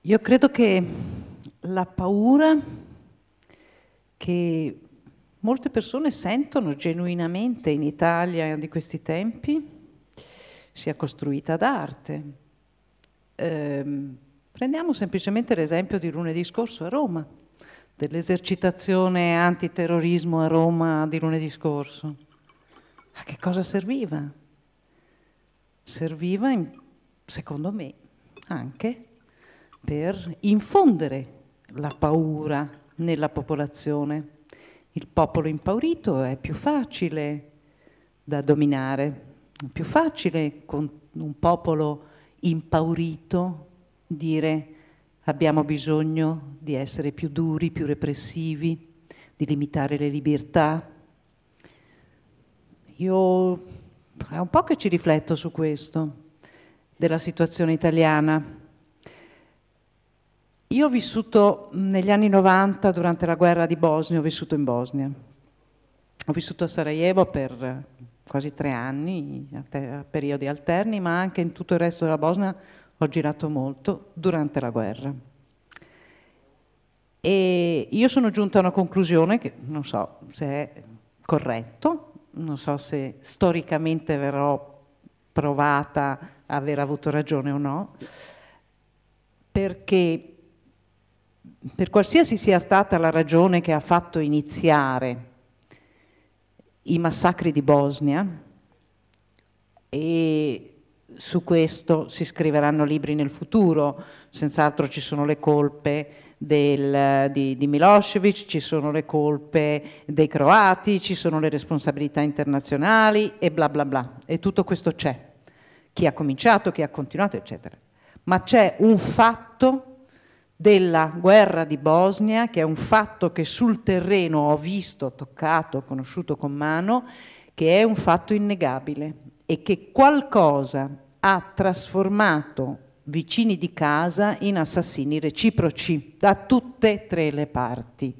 S3: Io credo che la paura che molte persone sentono genuinamente in Italia di questi tempi sia costruita d'arte. Eh, prendiamo semplicemente l'esempio di lunedì scorso a Roma, dell'esercitazione antiterrorismo a Roma di lunedì scorso. A che cosa serviva? Serviva, secondo me, anche per infondere la paura nella popolazione. Il popolo impaurito è più facile da dominare, è più facile con un popolo impaurito dire abbiamo bisogno di essere più duri, più repressivi, di limitare le libertà, io è un po' che ci rifletto su questo, della situazione italiana. Io ho vissuto negli anni 90, durante la guerra di Bosnia, ho vissuto in Bosnia. Ho vissuto a Sarajevo per quasi tre anni, a periodi alterni, ma anche in tutto il resto della Bosnia ho girato molto durante la guerra. E io sono giunta a una conclusione che non so se è corretto, non so se storicamente verrò provata a aver avuto ragione o no, perché per qualsiasi sia stata la ragione che ha fatto iniziare i massacri di Bosnia, e su questo si scriveranno libri nel futuro, senz'altro ci sono le colpe del, di, di, Milosevic, ci sono le colpe dei croati, ci sono le responsabilità internazionali e bla bla bla. E tutto questo c'è. Chi ha cominciato, chi ha continuato, eccetera. Ma c'è un fatto della guerra di Bosnia, che è un fatto che sul terreno ho visto, toccato, conosciuto con mano, che è un fatto innegabile e che qualcosa ha trasformato vicini di casa in assassini reciproci da tutte e tre le parti.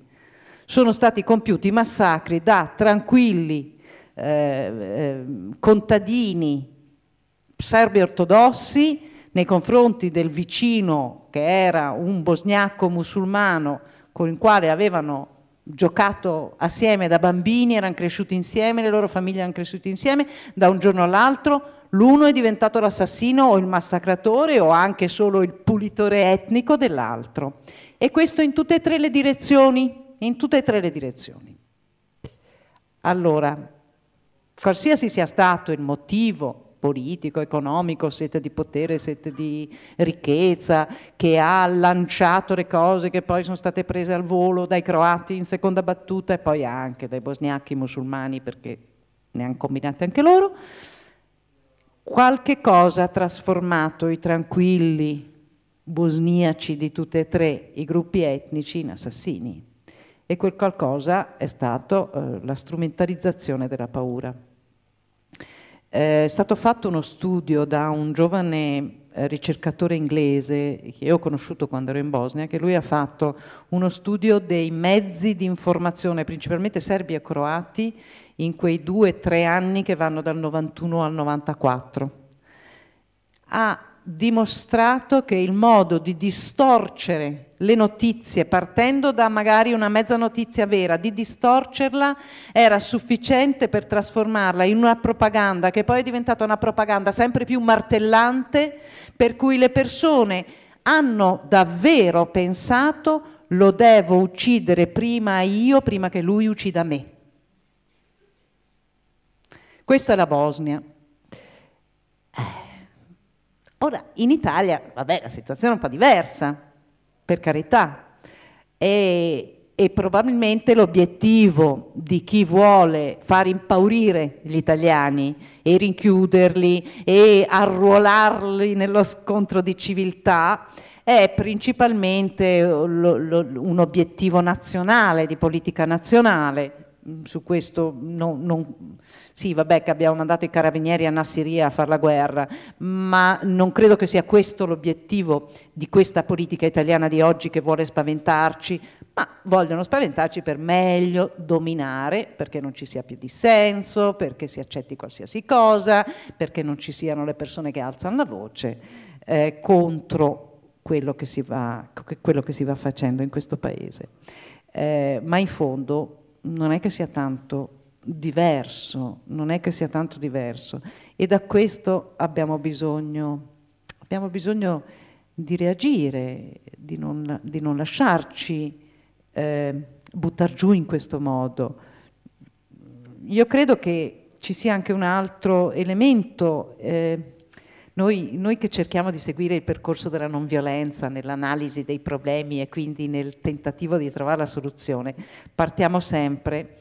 S3: Sono stati compiuti massacri da tranquilli eh, eh, contadini serbi ortodossi nei confronti del vicino che era un bosniaco musulmano con il quale avevano giocato assieme da bambini, erano cresciuti insieme, le loro famiglie erano cresciute insieme, da un giorno all'altro l'uno è diventato l'assassino o il massacratore o anche solo il pulitore etnico dell'altro. E questo in tutte e tre le direzioni, in tutte e tre le direzioni. Allora, qualsiasi sia stato il motivo politico, economico, sete di potere, sete di ricchezza, che ha lanciato le cose che poi sono state prese al volo dai croati in seconda battuta e poi anche dai bosniachi musulmani perché ne hanno combinate anche loro. Qualche cosa ha trasformato i tranquilli bosniaci di tutte e tre i gruppi etnici in assassini e quel qualcosa è stato eh, la strumentalizzazione della paura. Eh, è stato fatto uno studio da un giovane eh, ricercatore inglese che io ho conosciuto quando ero in Bosnia, che lui ha fatto uno studio dei mezzi di informazione, principalmente serbi e croati, in quei due o tre anni che vanno dal 91 al 94. Ha dimostrato che il modo di distorcere le notizie partendo da magari una mezza notizia vera, di distorcerla era sufficiente per trasformarla in una propaganda che poi è diventata una propaganda sempre più martellante per cui le persone hanno davvero pensato lo devo uccidere prima io, prima che lui uccida me. Questa è la Bosnia. Ora, in Italia, vabbè, la situazione è un po' diversa, per carità, e, e probabilmente l'obiettivo di chi vuole far impaurire gli italiani e rinchiuderli e arruolarli nello scontro di civiltà è principalmente lo, lo, un obiettivo nazionale, di politica nazionale, su questo non, non, sì, vabbè che abbiamo mandato i carabinieri a Nassiria a fare la guerra, ma non credo che sia questo l'obiettivo di questa politica italiana di oggi che vuole spaventarci, ma vogliono spaventarci per meglio dominare, perché non ci sia più dissenso, perché si accetti qualsiasi cosa, perché non ci siano le persone che alzano la voce eh, contro quello che, va, quello che, si va, facendo in questo paese. Eh, ma in fondo non è che sia tanto diverso, non è che sia tanto diverso e da questo abbiamo bisogno, abbiamo bisogno di reagire, di non, di non lasciarci eh, buttare giù in questo modo. Io credo che ci sia anche un altro elemento. Eh, noi, noi, che cerchiamo di seguire il percorso della non violenza nell'analisi dei problemi e quindi nel tentativo di trovare la soluzione, partiamo sempre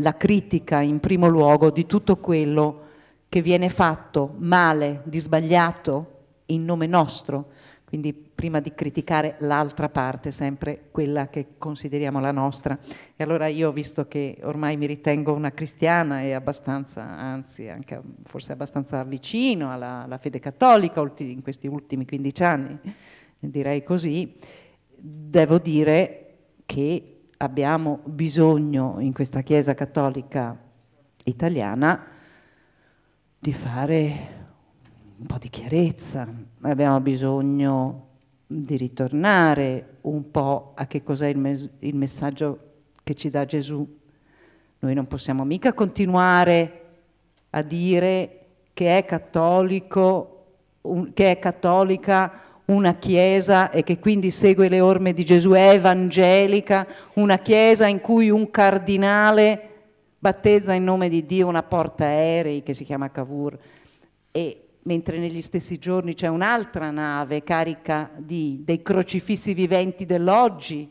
S3: dalla critica in primo luogo di tutto quello che viene fatto male, di sbagliato in nome nostro, quindi prima di criticare l'altra parte, sempre quella che consideriamo la nostra. E allora io, visto che ormai mi ritengo una cristiana e abbastanza, anzi anche forse abbastanza vicino alla, alla fede cattolica in questi ultimi 15 anni, direi così, devo dire che abbiamo bisogno in questa Chiesa cattolica italiana di fare un po' di chiarezza, abbiamo bisogno di ritornare un po' a che cos'è il, mes- il messaggio che ci dà Gesù. Noi non possiamo mica continuare a dire che è cattolico, un, che è cattolica una chiesa e che quindi segue le orme di Gesù, è evangelica, una chiesa in cui un cardinale battezza in nome di Dio una porta aerei che si chiama Cavour e mentre negli stessi giorni c'è un'altra nave carica di, dei crocifissi viventi dell'oggi,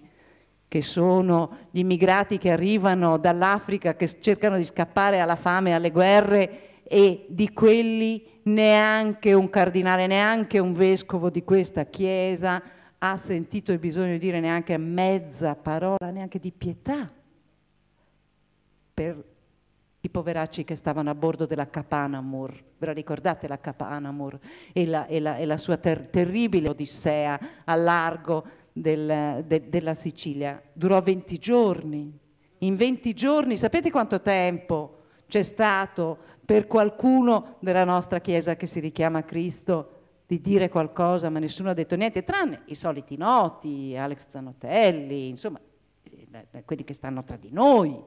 S3: che sono gli immigrati che arrivano dall'Africa, che cercano di scappare alla fame alle guerre, e di quelli neanche un cardinale, neanche un vescovo di questa Chiesa ha sentito il bisogno di dire neanche mezza parola, neanche di pietà per i poveracci che stavano a bordo della Capanamur. Ve la ricordate la Capanamur e la, e la, e la sua ter terribile odissea a largo del, de, della Sicilia? Durò 20 giorni. In 20 giorni, sapete quanto tempo c'è stato per qualcuno della nostra Chiesa che si richiama a Cristo di dire qualcosa, ma nessuno ha detto niente, tranne i soliti noti, Alex Zanotelli, insomma, eh, quelli che stanno tra di noi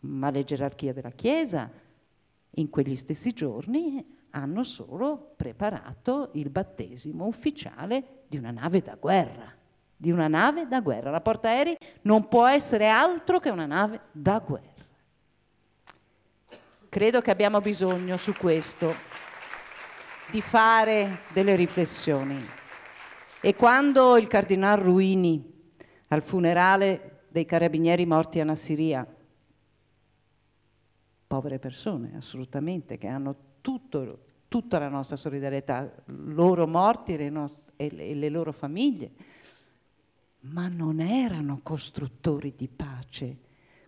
S3: ma le gerarchie della Chiesa in quegli stessi giorni hanno solo preparato il battesimo ufficiale di una nave da guerra. Di una nave da guerra. La portaerei non può essere altro che una nave da guerra. Credo che abbiamo bisogno su questo di fare delle riflessioni. E quando il cardinal Ruini al funerale dei carabinieri morti a Nassiria povere persone, assolutamente, che hanno tutto, tutta la nostra solidarietà, loro morti e le, e le loro famiglie, ma non erano costruttori di pace.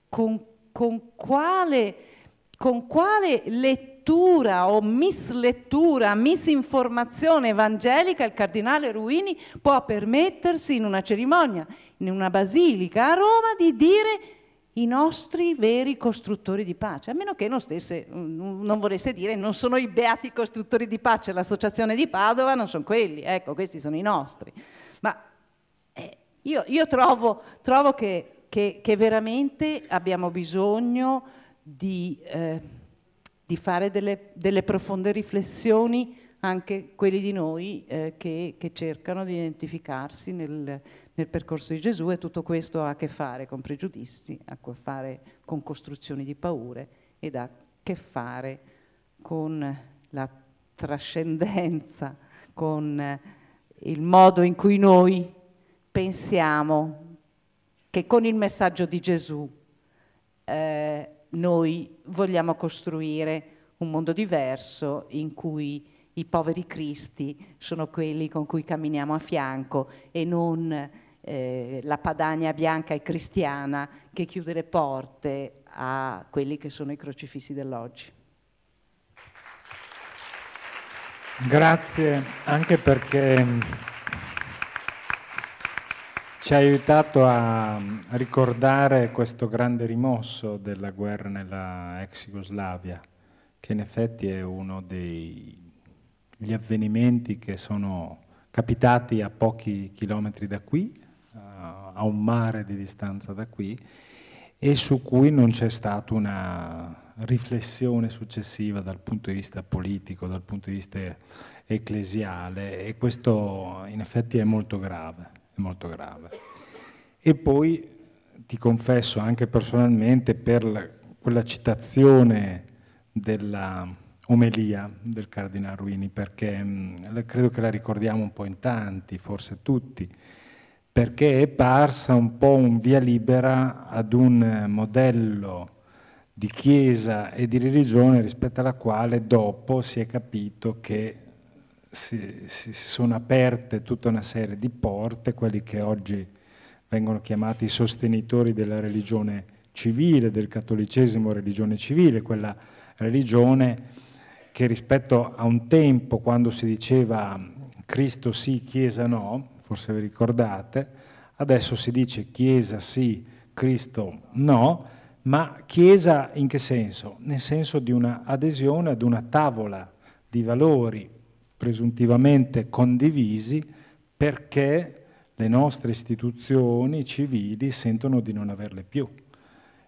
S3: Con, con, quale, con quale lettura o mislettura, misinformazione evangelica il cardinale Ruini può permettersi in una cerimonia, in una basilica a Roma, di dire i nostri veri costruttori di pace, a meno che non, stesse, non volesse dire non sono i beati costruttori di pace, l'associazione di Padova non sono quelli, ecco, questi sono i nostri. Ma eh, io, io, trovo, trovo che, che, che, veramente abbiamo bisogno di, eh, di fare delle, delle, profonde riflessioni, anche quelli di noi eh, che, che cercano di identificarsi nel nel percorso di Gesù e tutto questo ha a che fare con pregiudizi, ha a che fare con costruzioni di paure ed ha a che fare con la trascendenza, con il modo in cui noi pensiamo che con il messaggio di Gesù eh, noi vogliamo costruire un mondo diverso in cui i poveri cristi sono quelli con cui camminiamo a fianco e non eh, la Padania bianca e cristiana che chiude le porte a quelli che sono i crocifissi dell'oggi.
S1: Grazie anche perché ci ha aiutato a ricordare questo grande rimosso della guerra nella ex Jugoslavia, che in effetti è uno degli avvenimenti che sono capitati a pochi chilometri da qui, a un mare di distanza da qui e su cui non c'è stata una riflessione successiva dal punto di vista politico, dal punto di vista ecclesiale e questo in effetti è molto grave, è molto grave. E poi ti confesso anche personalmente per la, quella citazione della omelia del Cardinale Ruini, perché mh, credo che la ricordiamo un po' in tanti, forse tutti, perché è parsa un po' un via libera ad un modello di chiesa e di religione rispetto alla quale dopo si è capito che si, si, sono aperte tutta una serie di porte, quelli che oggi vengono chiamati i sostenitori della religione civile, del cattolicesimo religione civile, quella religione che rispetto a un tempo quando si diceva Cristo sì, Chiesa no, forse vi ricordate, adesso si dice Chiesa sì, Cristo no, ma Chiesa in che senso? Nel senso di una adesione ad una tavola di valori presuntivamente condivisi perché le nostre istituzioni civili sentono di non averle più.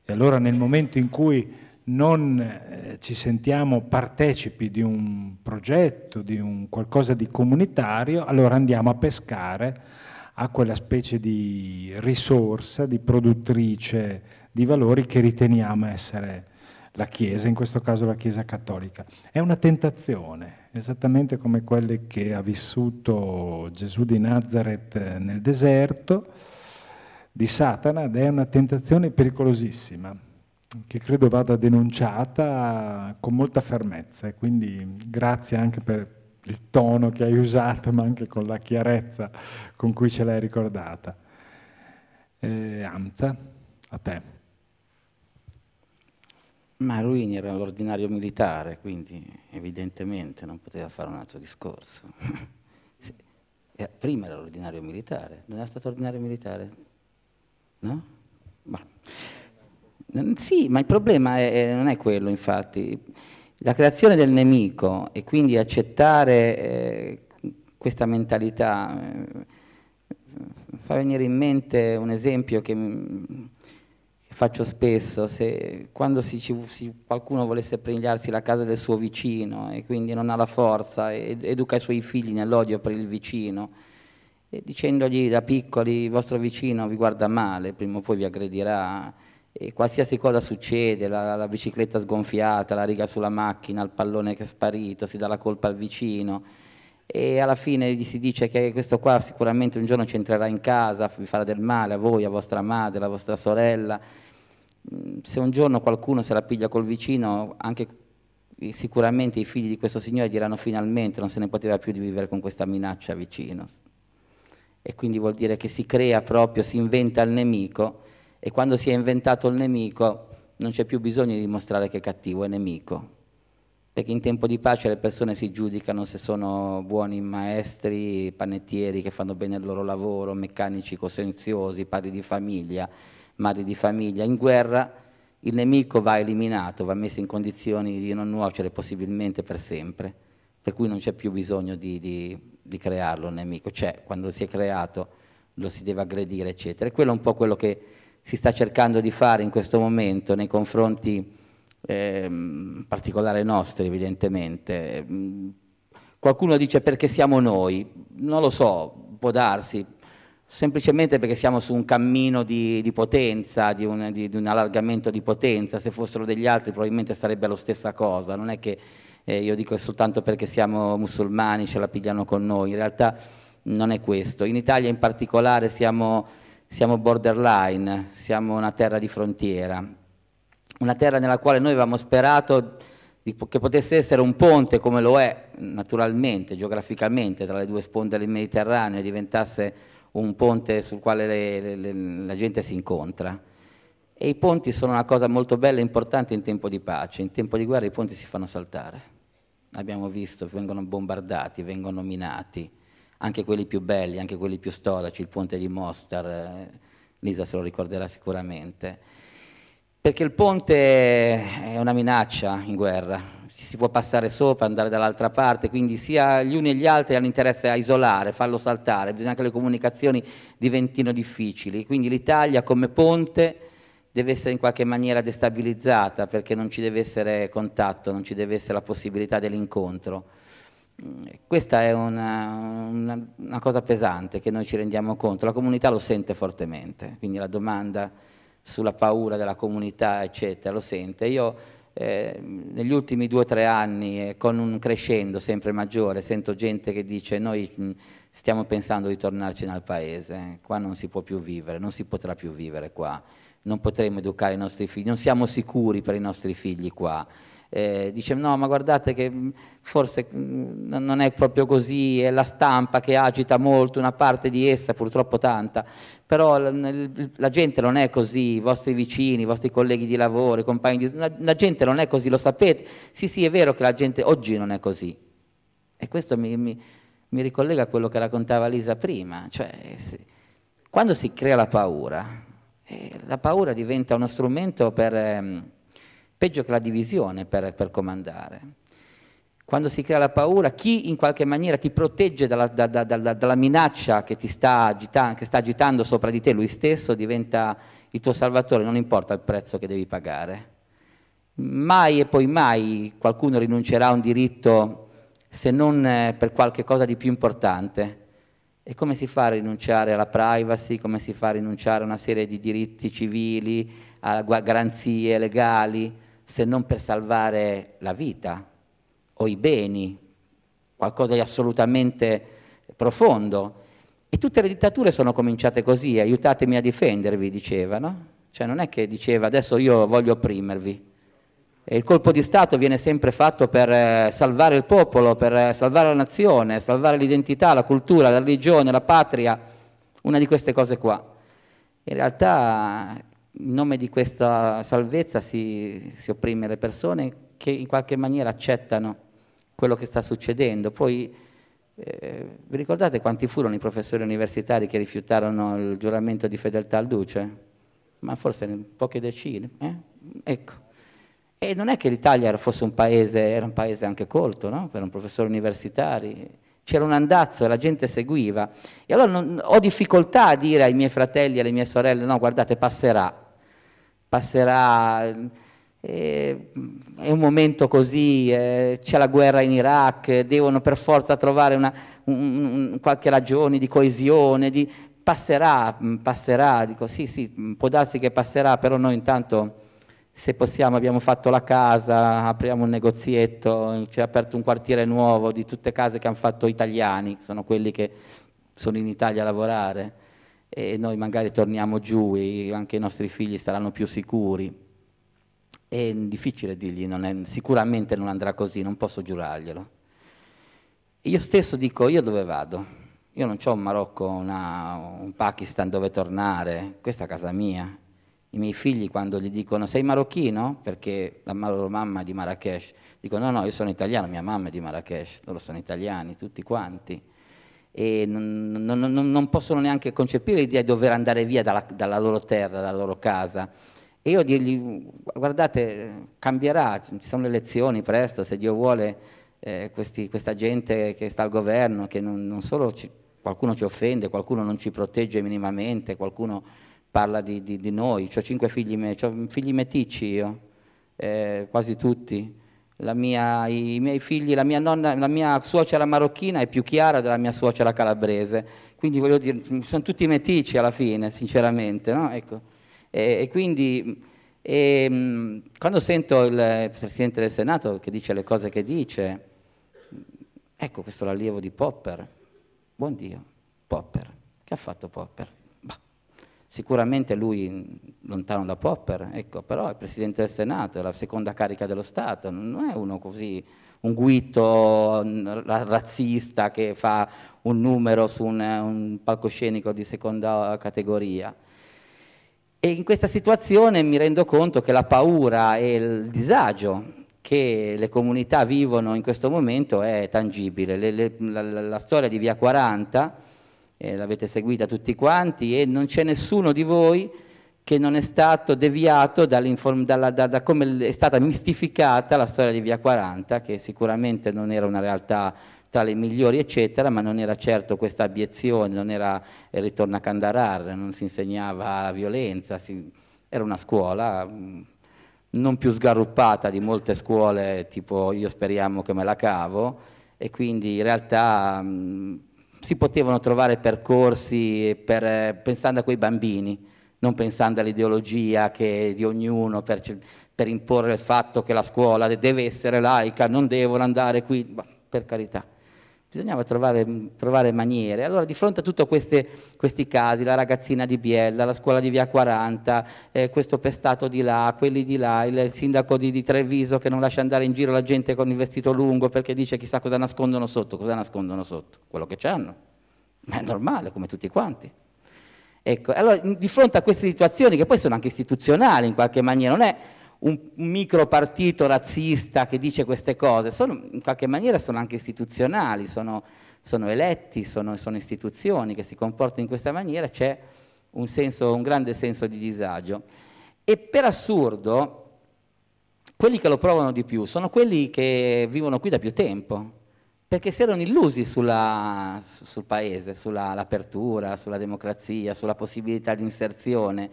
S1: E allora nel momento in cui non eh, ci sentiamo partecipi di un progetto, di un qualcosa di comunitario, allora andiamo a pescare a quella specie di risorsa, di produttrice di valori che riteniamo essere la Chiesa, in questo caso la Chiesa cattolica. È una tentazione, esattamente come quelle che ha vissuto Gesù di Nazareth nel deserto di Satana ed è una tentazione pericolosissima che credo vada denunciata con molta fermezza e quindi grazie anche per il tono che hai usato ma anche con la chiarezza con cui ce l'hai ricordata. Eh, Amza, a te.
S4: Ma lui era l'ordinario militare, quindi evidentemente non poteva fare un altro discorso. sì. Prima era l'ordinario militare, non era stato ordinario militare? No? Ma. Sì, ma il problema è, non è quello, infatti. La creazione del nemico e quindi accettare eh, questa mentalità eh, fa venire in mente un esempio che faccio spesso, se, quando si, si, qualcuno volesse pigliarsi la casa del suo vicino e quindi non ha la forza, ed, educa i suoi figli nell'odio per il vicino, e dicendogli da piccoli il vostro vicino vi guarda male, prima o poi vi aggredirà, e qualsiasi cosa succede, la, la bicicletta sgonfiata, la riga sulla macchina, il pallone che è sparito, si dà la colpa al vicino e alla fine gli si dice che questo qua sicuramente un giorno ci entrerà in casa, vi farà del male a voi, a vostra madre, a vostra sorella se un giorno qualcuno se la piglia col vicino, anche sicuramente i figli di questo signore diranno finalmente non se ne poteva più di vivere con questa minaccia vicino. E quindi vuol dire che si crea proprio, si inventa il nemico e quando si è inventato il nemico non c'è più bisogno di dimostrare che è cattivo, è nemico. Perché in tempo di pace le persone si giudicano se sono buoni maestri, panettieri che fanno bene il loro lavoro, meccanici cosenziosi, padri di famiglia, madri di famiglia. In guerra il nemico va eliminato, va messo in condizioni di non nuocere possibilmente per sempre, per cui non c'è più bisogno di, di, di crearlo il nemico, c'è, quando si è creato lo si deve aggredire, eccetera. E quello è un po' quello che si sta cercando di fare in questo momento nei confronti eh, particolari nostri, evidentemente. Qualcuno dice perché siamo noi, non lo so, può darsi, semplicemente perché siamo su un cammino di, di potenza, di un, di, di un, allargamento di potenza, se fossero degli altri probabilmente sarebbe la stessa cosa, non è che eh, io dico soltanto perché siamo musulmani ce la pigliano con noi, in realtà non è questo. In Italia in particolare siamo, siamo borderline, siamo una terra di frontiera, una terra nella quale noi avevamo sperato che potesse essere un ponte come lo è naturalmente, geograficamente, tra le due sponde del Mediterraneo e diventasse un ponte sul quale le, le, la gente si incontra. E i ponti sono una cosa molto bella e importante in tempo di pace, in tempo di guerra i ponti si fanno saltare. Abbiamo visto, vengono bombardati, vengono minati, anche quelli più belli, anche quelli più storici, il ponte di Mostar, eh, Lisa se lo ricorderà sicuramente. Perché il ponte è una minaccia in guerra, ci si può passare sopra, andare dall'altra parte, quindi sia gli uni e gli altri hanno interesse a isolare, farlo saltare, bisogna che le comunicazioni diventino difficili, quindi l'Italia come ponte deve essere in qualche maniera destabilizzata perché non ci deve essere contatto, non ci deve essere la possibilità dell'incontro. Mm, questa è una, una, una, cosa pesante che noi ci rendiamo conto, la comunità lo sente fortemente, quindi la domanda sulla paura della comunità, eccetera, lo sente. Io eh, negli ultimi due o tre anni, eh, con un crescendo sempre maggiore, sento gente che dice noi stiamo pensando di tornarcene al paese, qua non si può più vivere, non si potrà più vivere qua, non potremo educare i nostri figli, non siamo sicuri per i nostri figli qua eh, dice no ma guardate che mm, forse mm, non è proprio così, è la stampa che agita molto, una parte di essa purtroppo tanta, però la, gente non è così, i vostri vicini, i vostri colleghi di lavoro, i compagni di... La, la, gente non è così, lo sapete, sì sì è vero che la gente oggi non è così. E questo mi, mi, mi ricollega a quello che raccontava Lisa prima, cioè se, quando si crea la paura, eh, la paura diventa uno strumento per... Ehm, peggio che la divisione per, per comandare. Quando si crea la paura, chi in qualche maniera ti protegge dalla, da, da, da, dalla minaccia che, ti sta agitando, che sta agitando sopra di te, lui stesso diventa il tuo salvatore, non importa il prezzo che devi pagare. Mai e poi mai qualcuno rinuncerà a un diritto se non eh, per qualche cosa di più importante. E come si fa a rinunciare alla privacy, come si fa a rinunciare a una serie di diritti civili, a garanzie legali, se non per salvare la vita o i beni, qualcosa di assolutamente profondo. E tutte le dittature sono cominciate così, aiutatemi a difendervi, diceva, no? Cioè non è che diceva adesso io voglio opprimervi. E il colpo di Stato viene sempre fatto per eh, salvare il popolo, per eh, salvare la nazione, salvare l'identità, la cultura, la religione, la patria, una di queste cose qua. In realtà in nome di questa salvezza si, si opprime le persone che in qualche maniera accettano quello che sta succedendo. Poi eh, vi ricordate quanti furono i professori universitari che rifiutarono il giuramento di fedeltà al Duce? Ma forse poche decine. Eh? Ecco. E non è che l'Italia fosse un paese, era un paese anche colto, no? per un professore universitario. C'era un andazzo e la gente seguiva. E allora non, ho difficoltà a dire ai miei fratelli e alle mie sorelle, no, guardate, passerà passerà, eh, è un momento così, eh, c'è la guerra in Iraq, devono per forza trovare una, un, un, qualche ragione di coesione, di, passerà, mm, passerà, dico sì, sì, mm, può darsi che passerà, però noi intanto se possiamo abbiamo fatto la casa, apriamo un negozietto, ci è aperto un quartiere nuovo di tutte case che hanno fatto italiani, sono quelli che sono in Italia a lavorare e noi magari torniamo giù e anche i nostri figli saranno più sicuri. È difficile dirgli, non è, sicuramente non andrà così, non posso giurarglielo. Io stesso dico, io dove vado? Io non ho un Marocco, una, un Pakistan dove tornare, questa è casa mia. I miei figli quando gli dicono sei marocchino? Perché la loro mamma è di Marrakesh, dicono no, no, io sono italiano, mia mamma è di Marrakesh, loro sono italiani, tutti quanti e non, non, non, non possono neanche concepire l'idea di dover andare via dalla, dalla, loro terra, dalla loro casa. E io dirgli, guardate, cambierà, ci sono le elezioni presto, se Dio vuole, eh, questi, questa gente che sta al governo, che non, solo ci, qualcuno ci offende, qualcuno non ci protegge minimamente, qualcuno parla di, di, di noi. Ho cinque figli, ho figli meticci io, eh, quasi tutti mia, i miei figli, la mia, nonna, la mia suocera marocchina è più chiara della mia suocera calabrese, quindi voglio dire, sono tutti metici alla fine, sinceramente, no? ecco. e, e, quindi e, quando sento il Presidente del Senato che dice le cose che dice, ecco questo l'allievo di Popper, buon Dio, Popper, che ha fatto Popper? Sicuramente lui lontano da Popper, ecco, però è il Presidente del Senato, è la seconda carica dello Stato, non è uno così, un guitto razzista che fa un numero su un, un palcoscenico di seconda categoria. E in questa situazione mi rendo conto che la paura e il disagio che le comunità vivono in questo momento è tangibile. Le, le, la, la, storia di Via 40 eh, l'avete seguita tutti quanti e non c'è nessuno di voi che non è stato deviato dalla, da, da, come è stata mistificata la storia di Via 40, che sicuramente non era una realtà tra le migliori, eccetera, ma non era certo questa abiezione, non era il ritorno a Candarar, non si insegnava la violenza, si, era una scuola mm, non più sgarruppata di molte scuole, tipo io speriamo che me la cavo, e quindi in realtà mh, mm, si potevano trovare percorsi per, eh, pensando a quei bambini, non pensando all'ideologia di ognuno per, per, imporre il fatto che la scuola deve essere laica, non devono andare qui, per carità. Bisognava trovare, trovare, maniere. Allora, di fronte a tutti questi casi, la ragazzina di Biella, la scuola di Via 40, eh, questo pestato di là, quelli di là, il sindaco di, di, Treviso che non lascia andare in giro la gente con il vestito lungo perché dice chissà cosa nascondono sotto. Cosa nascondono sotto? Quello che c'hanno. Ma è normale, come tutti quanti. Ecco, allora, di fronte a queste situazioni, che poi sono anche istituzionali in qualche maniera, non è un micro partito razzista che dice queste cose, sono, in qualche maniera sono anche istituzionali, sono, sono eletti, sono, sono, istituzioni che si comportano in questa maniera, c'è un, un grande senso di disagio. E per assurdo, quelli che lo provano di più sono quelli che vivono qui da più tempo, perché si erano illusi sulla, sul paese, sull'apertura, sulla democrazia, sulla possibilità di inserzione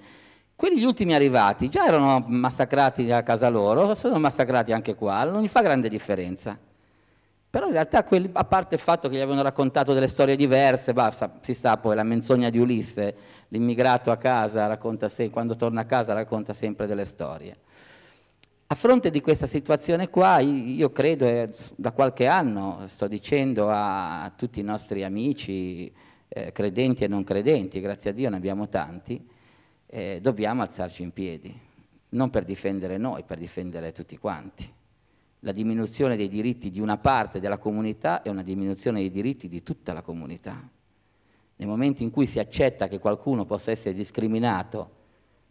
S4: quelli ultimi arrivati già erano massacrati a casa loro, sono massacrati anche qua, non gli fa grande differenza. Però in realtà, quelli, a parte il fatto che gli avevano raccontato delle storie diverse, bah, si sa poi la menzogna di Ulisse, l'immigrato a casa racconta se, quando torna a casa racconta sempre delle storie. A fronte di questa situazione qua, io credo, eh, da qualche anno sto dicendo a tutti i nostri amici, eh, credenti e non credenti, grazie a Dio ne abbiamo tanti, eh, dobbiamo alzarci in piedi, non per difendere noi, per difendere tutti quanti. La diminuzione dei diritti di una parte della comunità è una diminuzione dei diritti di tutta la comunità. Nel momento in cui si accetta che qualcuno possa essere discriminato,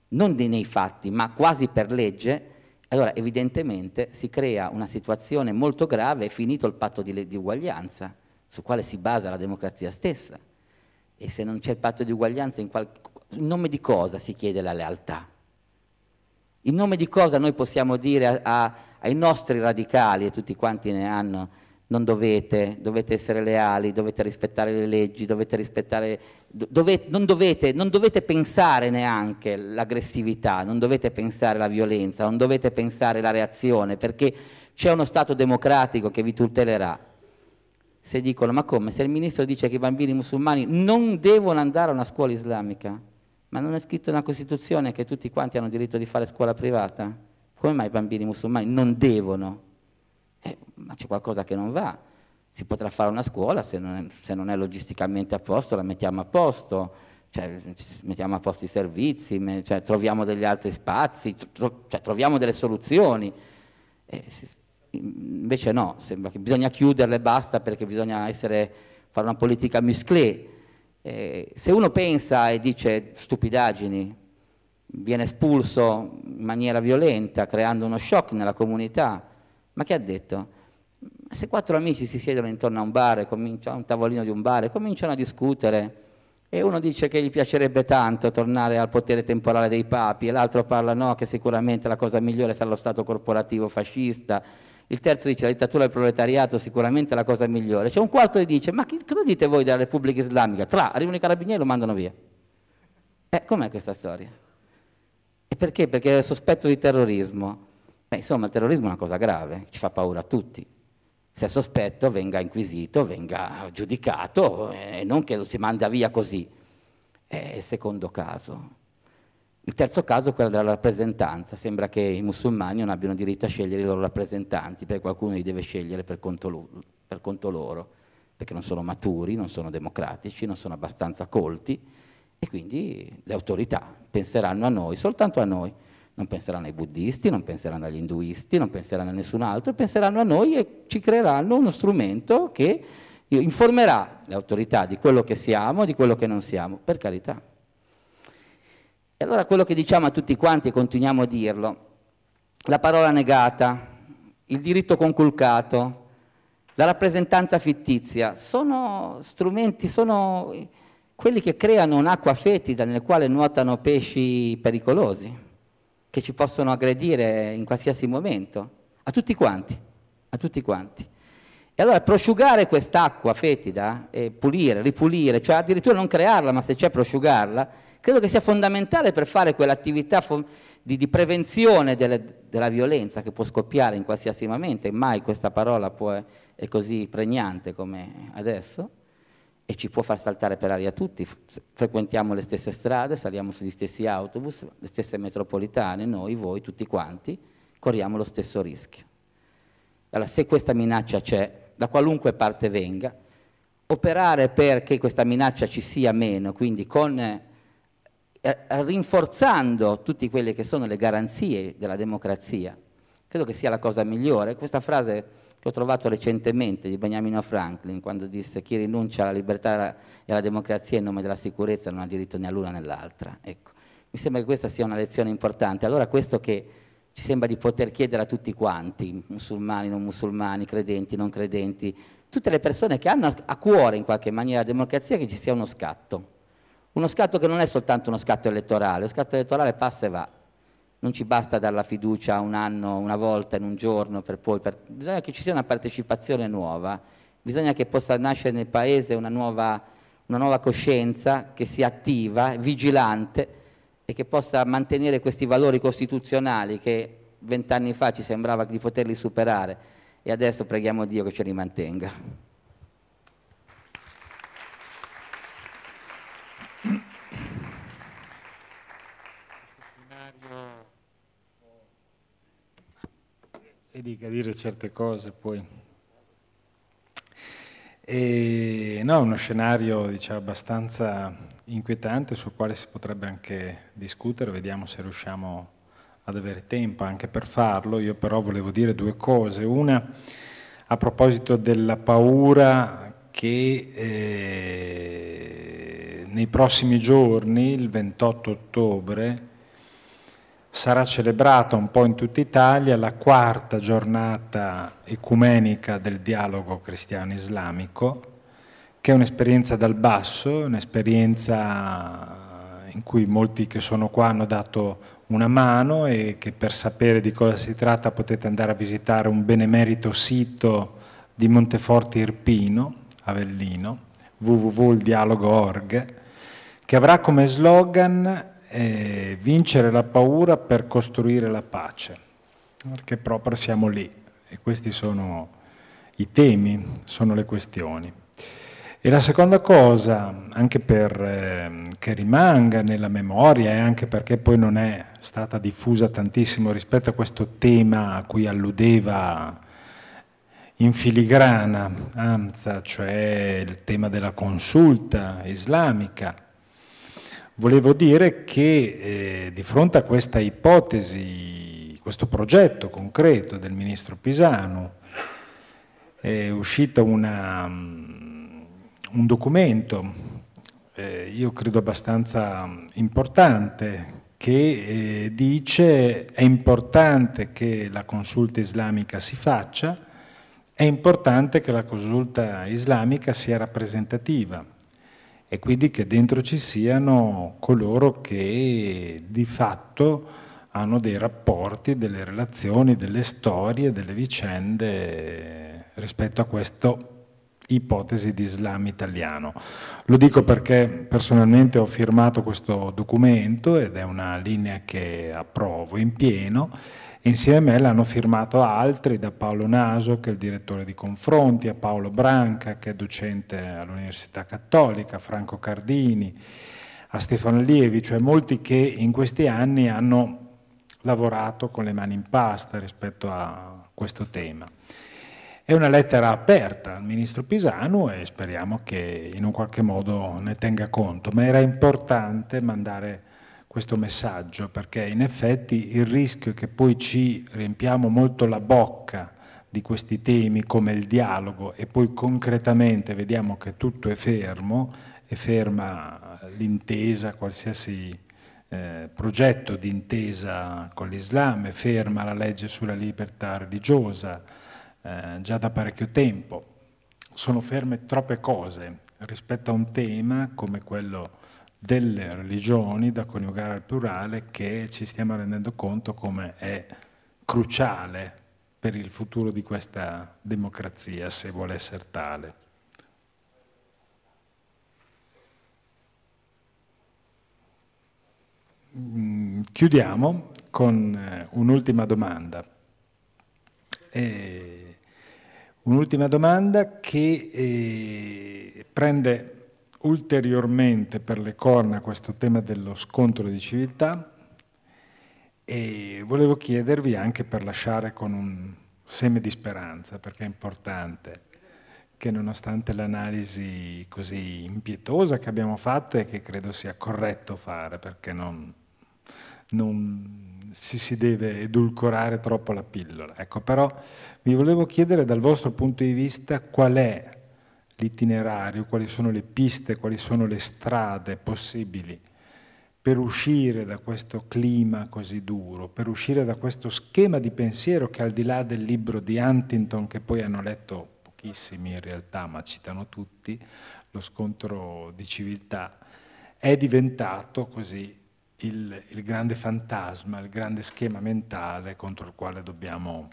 S4: non nei fatti, ma quasi per legge, allora evidentemente si crea una situazione molto grave, è finito il patto di, di uguaglianza, sul quale si basa la democrazia stessa. E se non c'è il patto di uguaglianza, in, qual... in nome di cosa si chiede la lealtà? In nome di cosa noi possiamo dire a, a, ai nostri radicali, e tutti quanti ne hanno, non dovete, dovete essere leali, dovete rispettare le leggi, dovete rispettare, dovete, non, dovete, non dovete pensare neanche l'aggressività, non dovete pensare la violenza, non dovete pensare la reazione, perché c'è uno Stato democratico che vi tutelerà. Se dicono, ma come, se il ministro dice che i bambini musulmani non devono andare a una scuola islamica, ma non è scritto nella Costituzione che tutti quanti hanno diritto di fare scuola privata? Come mai i bambini musulmani non devono? eh, ma c'è qualcosa che non va. Si potrà fare una scuola, se non, è, se non è logisticamente a posto, la mettiamo a posto, cioè, mettiamo a posto i servizi, cioè, troviamo degli altri spazi, tro, cioè, troviamo delle soluzioni. Eh, invece no, sembra che bisogna chiuderle e basta perché bisogna essere, fare una politica musclée. Eh, se uno pensa e dice stupidaggini, viene espulso in maniera violenta, creando uno shock nella comunità, ma che ha detto? Se quattro amici si siedono intorno a un bar, a un tavolino di un bar, e cominciano a discutere, e uno dice che gli piacerebbe tanto tornare al potere temporale dei papi, e l'altro parla no, che sicuramente la cosa migliore sarà lo Stato corporativo fascista, il terzo dice la dittatura del proletariato sicuramente è la cosa migliore, c'è un quarto che dice ma chi, cosa dite voi della Repubblica Islamica? Tra, arrivano i carabinieri e lo mandano via. Eh, com'è questa storia? E perché? Perché è sospetto di terrorismo. Beh, insomma, il terrorismo è una cosa grave, ci fa paura a tutti. Se è sospetto venga inquisito, venga giudicato e non che lo si manda via così. È il secondo caso. Il terzo caso è quello della rappresentanza. Sembra che i musulmani non abbiano diritto a scegliere i loro rappresentanti, perché qualcuno li deve scegliere per conto, loro, per conto loro, perché non sono maturi, non sono democratici, non sono abbastanza colti e quindi le autorità penseranno a noi, soltanto a noi non penseranno ai buddisti, non penseranno agli induisti, non penseranno a nessun altro, penseranno a noi e ci creeranno uno strumento che informerà le autorità di quello che siamo, di quello che non siamo, per carità. E allora quello che diciamo a tutti quanti e continuiamo a dirlo, la parola negata, il diritto conculcato, la rappresentanza fittizia, sono strumenti, sono quelli che creano un'acqua fetida nel quale nuotano pesci pericolosi che ci possono aggredire in qualsiasi momento, a tutti quanti, a tutti quanti. E allora prosciugare quest'acqua fetida e pulire, ripulire, cioè addirittura non crearla, ma se c'è prosciugarla, credo che sia fondamentale per fare quell'attività di, di, prevenzione delle, della violenza che può scoppiare in qualsiasi momento, e mai questa parola può, è così pregnante come adesso, e ci può far saltare per aria tutti, frequentiamo le stesse strade, saliamo sugli stessi autobus, le stesse metropolitane, noi, voi, tutti quanti, corriamo lo stesso rischio. Allora, se questa minaccia c'è, da qualunque parte venga, operare perché questa minaccia ci sia meno, quindi con, rinforzando tutte quelle che sono le garanzie della democrazia, credo che sia la cosa migliore. Questa frase che ho trovato recentemente di Beniamino Franklin, quando disse chi rinuncia alla libertà e alla democrazia in nome della sicurezza non ha diritto né all'una né all'altra. Ecco. Mi sembra che questa sia una lezione importante. Allora questo che ci sembra di poter chiedere a tutti quanti, musulmani, non musulmani, credenti, non credenti, tutte le persone che hanno a cuore in qualche maniera la democrazia, che ci sia uno scatto. Uno scatto che non è soltanto uno scatto elettorale, lo scatto elettorale passa e va, non ci basta dare la fiducia un anno, una volta, in un giorno, per poi, per... bisogna che ci sia una partecipazione nuova, bisogna che possa nascere nel Paese una nuova, una nuova coscienza che sia attiva, vigilante e che possa mantenere questi valori costituzionali che vent'anni fa ci sembrava di poterli superare e adesso preghiamo Dio che ce li mantenga.
S1: E dica dire certe cose poi. E, no, uno scenario diciamo, abbastanza inquietante sul quale si potrebbe anche discutere, vediamo se riusciamo ad avere tempo anche per farlo. Io però volevo dire due cose. Una a proposito della paura che eh, nei prossimi giorni, il 28 ottobre, sarà celebrata un po' in tutta Italia la quarta giornata ecumenica del dialogo cristiano-islamico, che è un'esperienza dal basso, un'esperienza in cui molti che sono qua hanno dato una mano e che per sapere di cosa si tratta potete andare a visitare un benemerito sito di Monteforte Irpino, Avellino, www.ildialogo.org, che avrà come slogan eh, vincere la paura per costruire la pace, perché proprio siamo lì e questi sono i temi, sono le questioni. E la seconda cosa, anche per eh, che rimanga nella memoria e anche perché poi non è stata diffusa tantissimo rispetto a questo tema a cui alludeva in filigrana Amza, cioè il tema della consulta islamica, Volevo dire che eh, di fronte a questa ipotesi, questo progetto concreto del ministro Pisano, è uscito una, um, un documento, eh, io credo abbastanza importante, che eh, dice è importante che la consulta islamica si faccia, è importante che la consulta islamica sia rappresentativa e quindi che dentro ci siano coloro che di fatto hanno dei rapporti, delle relazioni, delle storie, delle vicende rispetto a questa ipotesi di Islam italiano. Lo dico perché personalmente ho firmato questo documento ed è una linea che approvo in pieno Insieme a me l'hanno firmato altri, da Paolo Naso, che è il direttore di Confronti, a Paolo Branca, che è docente all'Università Cattolica, a Franco Cardini, a Stefano Lievi, cioè molti che in questi anni hanno lavorato con le mani in pasta rispetto a questo tema. È una lettera aperta al ministro Pisano e speriamo che in un qualche modo ne tenga conto, ma era importante mandare questo messaggio, perché in effetti il rischio è che poi ci riempiamo molto la bocca di questi temi come il dialogo e poi concretamente vediamo che tutto è fermo, è ferma l'intesa, qualsiasi eh, progetto di intesa con l'Islam, è ferma la legge sulla libertà religiosa eh, già da parecchio tempo. Sono ferme troppe cose rispetto a un tema come quello delle religioni da coniugare al plurale che ci stiamo rendendo conto come è cruciale per il futuro di questa democrazia, se vuole essere tale. Mm, chiudiamo con eh, un'ultima domanda. Un'ultima domanda che eh, prende ulteriormente per le corna questo tema dello scontro di civiltà e volevo chiedervi anche per lasciare con un seme di speranza, perché è importante che nonostante l'analisi così impietosa che abbiamo fatto e che credo sia corretto fare, perché non, non si, si deve edulcorare troppo la pillola. Ecco, però vi volevo chiedere dal vostro punto di vista qual è l'itinerario, quali sono le piste, quali sono le strade possibili per uscire da questo clima così duro, per uscire da questo schema di pensiero che al di là del libro di Huntington, che poi hanno letto pochissimi in realtà, ma citano tutti, lo scontro di civiltà, è diventato così il, il grande fantasma, il grande schema mentale contro il quale dobbiamo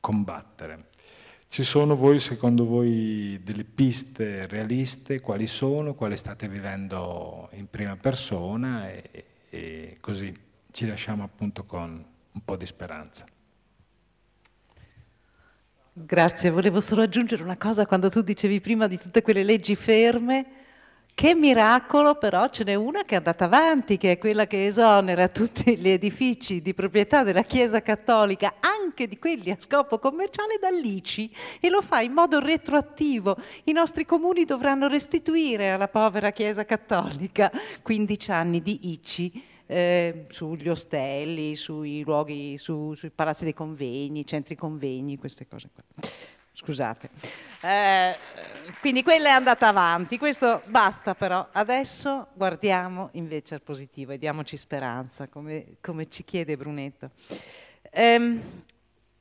S1: combattere. Ci sono voi, secondo voi, delle piste realiste? Quali sono? Quali state vivendo in prima persona? E, e così ci lasciamo appunto con un po' di speranza.
S3: Grazie, volevo solo aggiungere una cosa quando tu dicevi prima di tutte quelle leggi ferme Che miracolo, però ce n'è una che è andata avanti, che è quella che esonera tutti gli edifici di proprietà della Chiesa Cattolica, anche di quelli a scopo commerciale, dall'ICI e lo fa in modo retroattivo. I nostri comuni dovranno restituire alla povera Chiesa Cattolica 15 anni di ICI eh, sugli ostelli, sui luoghi, su, sui palazzi dei convegni, centri convegni, queste cose qua. Scusate. Eh, quindi quella è andata avanti, questo basta però. Adesso guardiamo invece al positivo e diamoci speranza, come, come ci chiede Brunetto. Eh,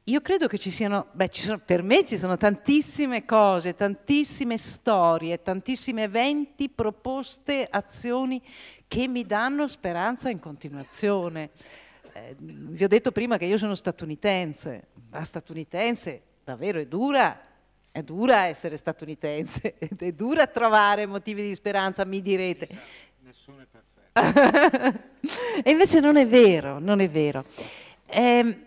S3: io credo che ci siano, beh, ci sono, per me ci sono tantissime cose, tantissime storie, tantissimi eventi, proposte, azioni che mi danno speranza in continuazione. Eh, vi ho detto prima che io sono statunitense, da statunitense davvero è dura, è dura essere statunitense ed è dura trovare motivi di speranza, mi direte. Nessuno è perfetto. e invece non è vero, non è vero. Eh,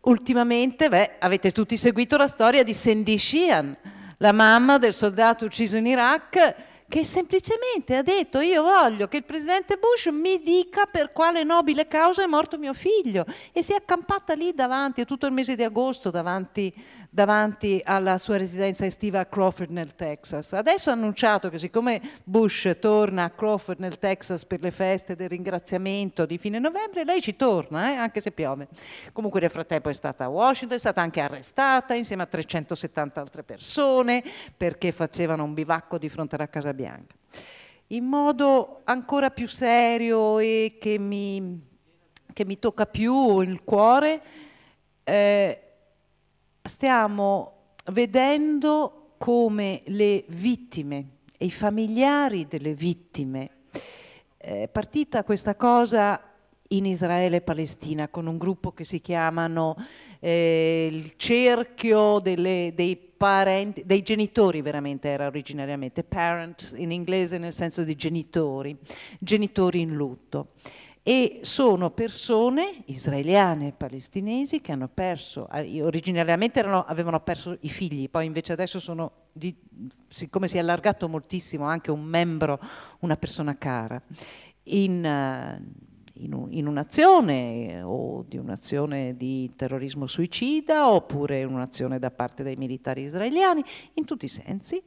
S3: ultimamente, beh, avete tutti seguito la storia di Sandy Sheehan, la mamma del soldato ucciso in Iraq, che semplicemente ha detto io voglio che il presidente Bush mi dica per quale nobile causa è morto mio figlio e si è accampata lì davanti tutto il mese di agosto davanti davanti alla sua residenza estiva a Crawford nel Texas. Adesso ha annunciato che siccome Bush torna a Crawford nel Texas per le feste del ringraziamento di fine novembre, lei ci torna, eh, anche se piove. Comunque nel frattempo è stata a Washington, è stata anche arrestata insieme a 370 altre persone perché facevano un bivacco di fronte alla Casa Bianca. In modo ancora più serio e che mi, che mi tocca più il cuore, eh, stiamo vedendo come le vittime e i familiari delle vittime, è partita questa cosa in Israele e Palestina con un gruppo che si chiamano eh, il cerchio delle, dei parenti, dei genitori veramente era originariamente, parents in inglese nel senso di genitori, genitori in lutto. E sono persone israeliane e palestinesi che hanno perso, originariamente erano, avevano perso i figli, poi invece adesso sono, di, siccome si è allargato moltissimo, anche un membro, una persona cara, in, in, in un'azione o di un'azione di terrorismo suicida oppure un'azione da parte dei militari israeliani, in tutti i sensi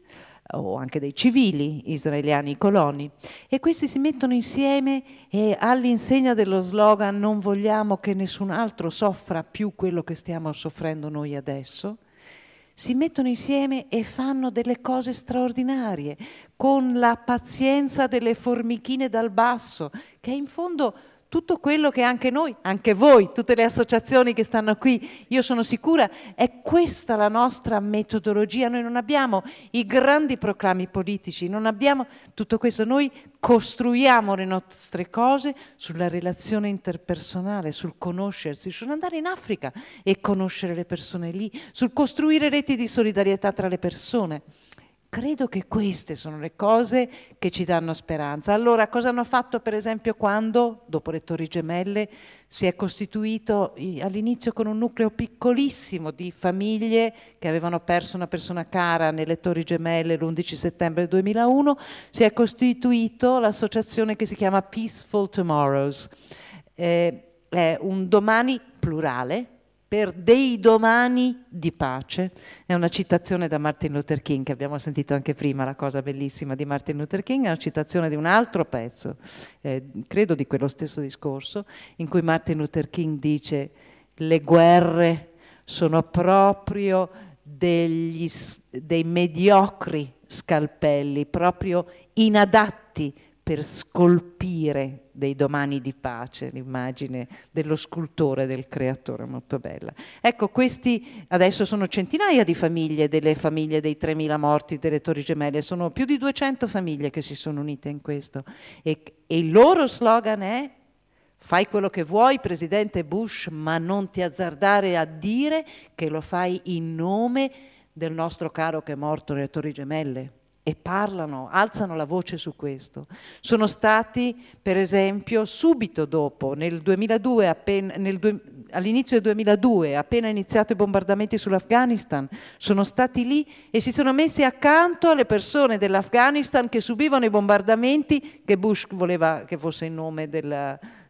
S3: o anche dei civili israeliani coloni. E questi si mettono insieme e all'insegna dello slogan non vogliamo che nessun altro soffra più quello che stiamo soffrendo noi adesso, si mettono insieme e fanno delle cose straordinarie con la pazienza delle formichine dal basso, che in fondo tutto quello che anche noi, anche voi, tutte le associazioni che stanno qui, io sono sicura, è questa la nostra metodologia. Noi non abbiamo i grandi proclami politici, non abbiamo tutto questo, noi costruiamo le nostre cose sulla relazione interpersonale, sul conoscersi, sull'andare in Africa e conoscere le persone lì, sul costruire reti di solidarietà tra le persone. Credo che queste sono le cose che ci danno speranza. Allora, cosa hanno fatto per esempio quando, dopo le Torri Gemelle, si è costituito all'inizio con un nucleo piccolissimo di famiglie che avevano perso una persona cara nelle Torri Gemelle l'11 settembre 2001, si è costituito l'associazione che si chiama Peaceful Tomorrows. Eh, è un domani plurale, per dei domani di pace. È una citazione da Martin Luther King, che abbiamo sentito anche prima, la cosa bellissima di Martin Luther King, è una citazione di un altro pezzo, eh, credo di quello stesso discorso, in cui Martin Luther King dice le guerre sono proprio degli, dei mediocri scalpelli, proprio inadatti per scolpire dei domani di pace, l'immagine dello scultore, del creatore, molto bella. Ecco, questi adesso sono centinaia di famiglie, delle famiglie dei 3.000 morti delle Torri Gemelle, sono più di 200 famiglie che si sono unite in questo. E, e il loro slogan è Fai quello che vuoi, Presidente Bush, ma non ti azzardare a dire che lo fai in nome del nostro caro che è morto nelle Torri Gemelle e parlano, alzano la voce su questo. Sono stati, per esempio, subito dopo, nel 2002, appena, nel, all'inizio del 2002, appena iniziato i bombardamenti sull'Afghanistan, sono stati lì e si sono messi accanto alle persone dell'Afghanistan che subivano i bombardamenti che Bush voleva che fosse in nome del,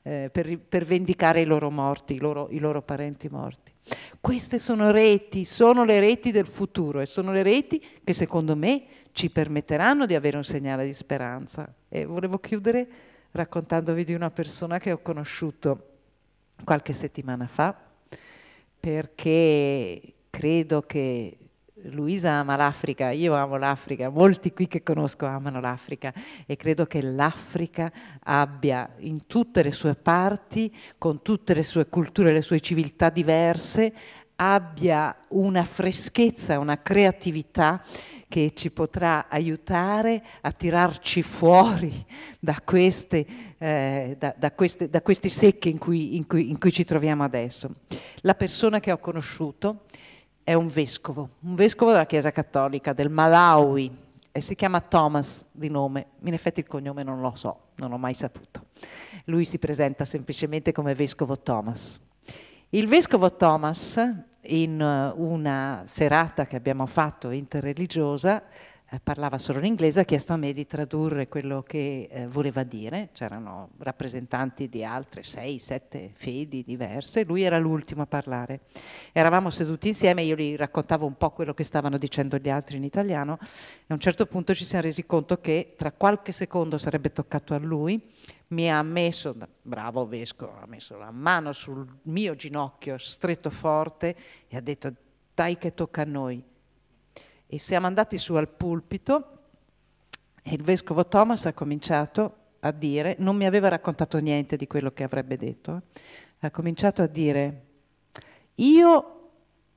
S3: eh, per, per, vendicare i loro morti, i loro, i loro parenti morti. Queste sono reti, sono le reti del futuro e sono le reti che secondo me ci permetteranno di avere un segnale di speranza. E volevo chiudere raccontandovi di una persona che ho conosciuto qualche settimana fa, perché credo che Luisa ama l'Africa, io amo l'Africa, molti qui che conosco amano l'Africa e credo che l'Africa abbia in tutte le sue parti, con tutte le sue culture, le sue civiltà diverse, abbia una freschezza, una creatività che ci potrà aiutare a tirarci fuori da, queste, eh, da, da, queste, da questi secchi in cui, in, cui, in cui ci troviamo adesso. La persona che ho conosciuto è un vescovo, un vescovo della Chiesa Cattolica del Malawi e si chiama Thomas di nome, in effetti il cognome non lo so, non l'ho mai saputo. Lui si presenta semplicemente come vescovo Thomas. Il vescovo Thomas, in eh, una serata che abbiamo fatto interreligiosa, eh, parlava solo in inglese, ha chiesto a me di tradurre quello che eh, voleva dire, c'erano rappresentanti di altre sei, sette fedi diverse, lui era l'ultimo a parlare. Eravamo seduti insieme, io gli raccontavo un po' quello che stavano dicendo gli altri in italiano. E a un certo punto ci siamo resi conto che tra qualche secondo sarebbe toccato a lui, mi ha messo, bravo vescovo, ha messo la mano sul mio ginocchio stretto forte e ha detto dai che tocca a noi e siamo andati su al pulpito e il vescovo Thomas ha cominciato a dire, non mi aveva raccontato niente di quello che avrebbe detto, ha cominciato a dire, io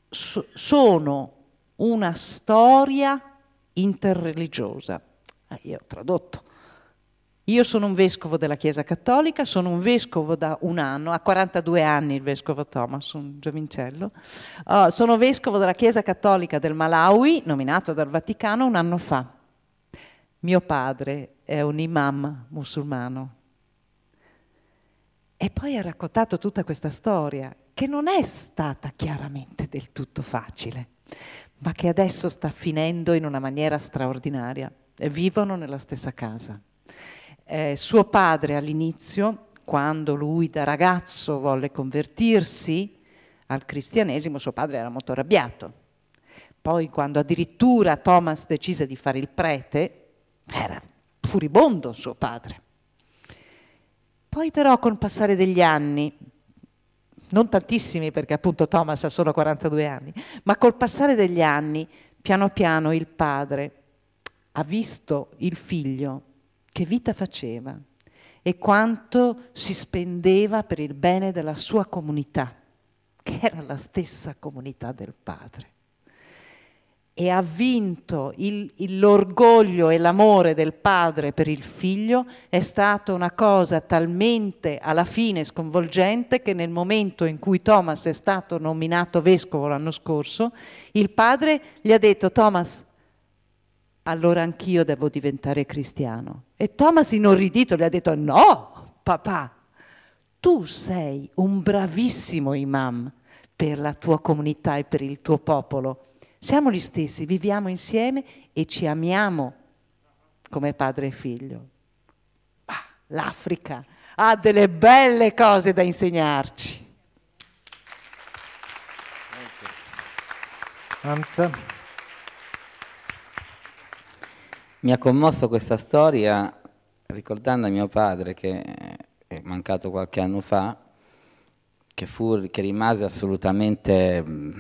S3: so, sono una storia interreligiosa. Ah, io ho tradotto. Io sono un vescovo della Chiesa Cattolica, sono un vescovo da un anno, ha 42 anni il vescovo Thomas, un giovincello. Uh, sono vescovo della Chiesa Cattolica del Malawi, nominato dal Vaticano un anno fa. Mio padre è un imam musulmano. E poi ha raccontato tutta questa storia, che non è stata chiaramente del tutto facile, ma che adesso sta finendo in una maniera straordinaria. E vivono nella stessa casa. Eh, suo padre all'inizio, quando lui da ragazzo volle convertirsi al cristianesimo, suo padre era molto arrabbiato. Poi quando addirittura Thomas decise di fare il prete, era furibondo suo padre. Poi però col passare degli anni, non tantissimi perché appunto Thomas ha solo 42 anni, ma col passare degli anni, piano piano il padre ha visto il figlio che vita faceva e quanto si spendeva per il bene della sua comunità, che era la stessa comunità del padre. E ha vinto il, l'orgoglio e l'amore del padre per il figlio, è stata una cosa talmente alla fine sconvolgente che nel momento in cui Thomas è stato nominato vescovo l'anno scorso, il padre gli ha detto Thomas, allora anch'io devo diventare cristiano. E Thomas inorridito le ha detto, no, papà, tu sei un bravissimo imam per la tua comunità e per il tuo popolo. Siamo gli stessi, viviamo insieme e ci amiamo come padre e figlio. Ah, L'Africa ha delle belle cose da insegnarci.
S1: Anza.
S4: Mi ha commosso questa storia ricordando a mio padre che è mancato qualche anno fa, che, fu, che rimase assolutamente, mm,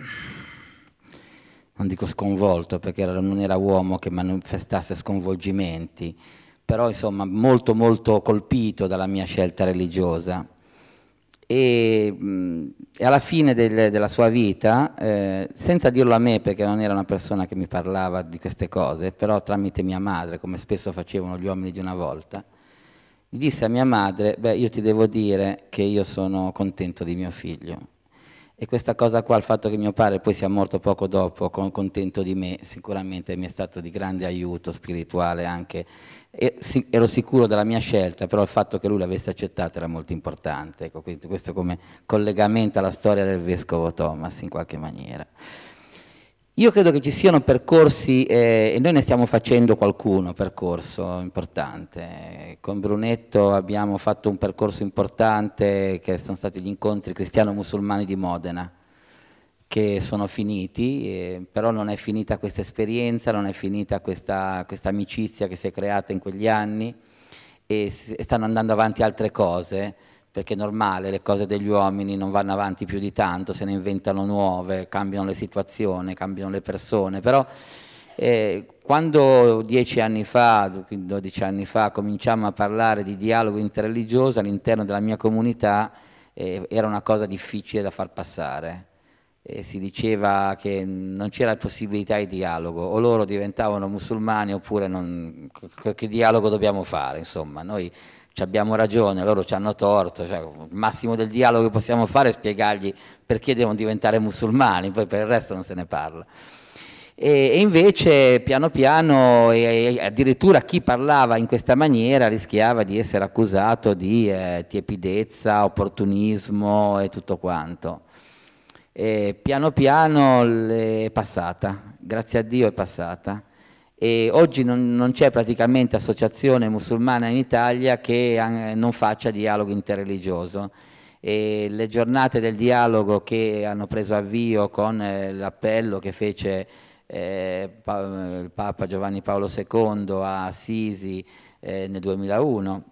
S4: non dico sconvolto perché non era uomo che manifestasse sconvolgimenti, però insomma molto molto colpito dalla mia scelta religiosa e, e alla fine del, della sua vita, eh, senza dirlo a me perché non era una persona che mi parlava di queste cose, però tramite mia madre, come spesso facevano gli uomini di una volta, gli disse a mia madre, beh io ti devo dire che io sono contento di mio figlio. e questa cosa qua, il fatto che mio padre poi sia morto poco dopo, con, contento di me, sicuramente mi è stato di grande aiuto spirituale anche. Ero sicuro della mia scelta, però il fatto che lui l'avesse accettata era molto importante. Ecco, questo, questo come collegamento alla storia del vescovo Thomas in qualche maniera. Io credo che ci siano percorsi, eh, e noi ne stiamo facendo qualcuno, percorso importante. Con Brunetto abbiamo fatto un percorso importante che sono stati gli incontri cristiano-musulmani di Modena, che sono finiti, eh, però non è finita questa esperienza, non è finita questa, questa amicizia che si è creata in quegli anni e, stanno andando avanti altre cose perché è normale, le cose degli uomini non vanno avanti più di tanto, se ne inventano nuove, cambiano le situazioni, cambiano le persone, però eh, quando dieci anni fa, dodici anni fa, cominciamo a parlare di dialogo interreligioso all'interno della mia comunità, eh, era una cosa difficile da far passare. Eh, si diceva che non c'era possibilità di dialogo, o loro diventavano musulmani oppure non, che dialogo dobbiamo fare, insomma. Noi abbiamo ragione, loro ci hanno torto, cioè, il massimo del dialogo che possiamo fare è spiegargli perché devono diventare musulmani, poi per il resto non se ne parla. E, invece piano piano, e addirittura chi parlava in questa maniera rischiava di essere accusato di eh, tiepidezza, opportunismo e tutto quanto. E piano piano è passata, grazie a Dio è passata e oggi non, non c'è praticamente associazione musulmana in Italia che non faccia dialogo interreligioso. E le giornate del dialogo che hanno preso avvio con eh, l'appello che fece eh, pa il Papa Giovanni Paolo II a Assisi eh, nel 2001,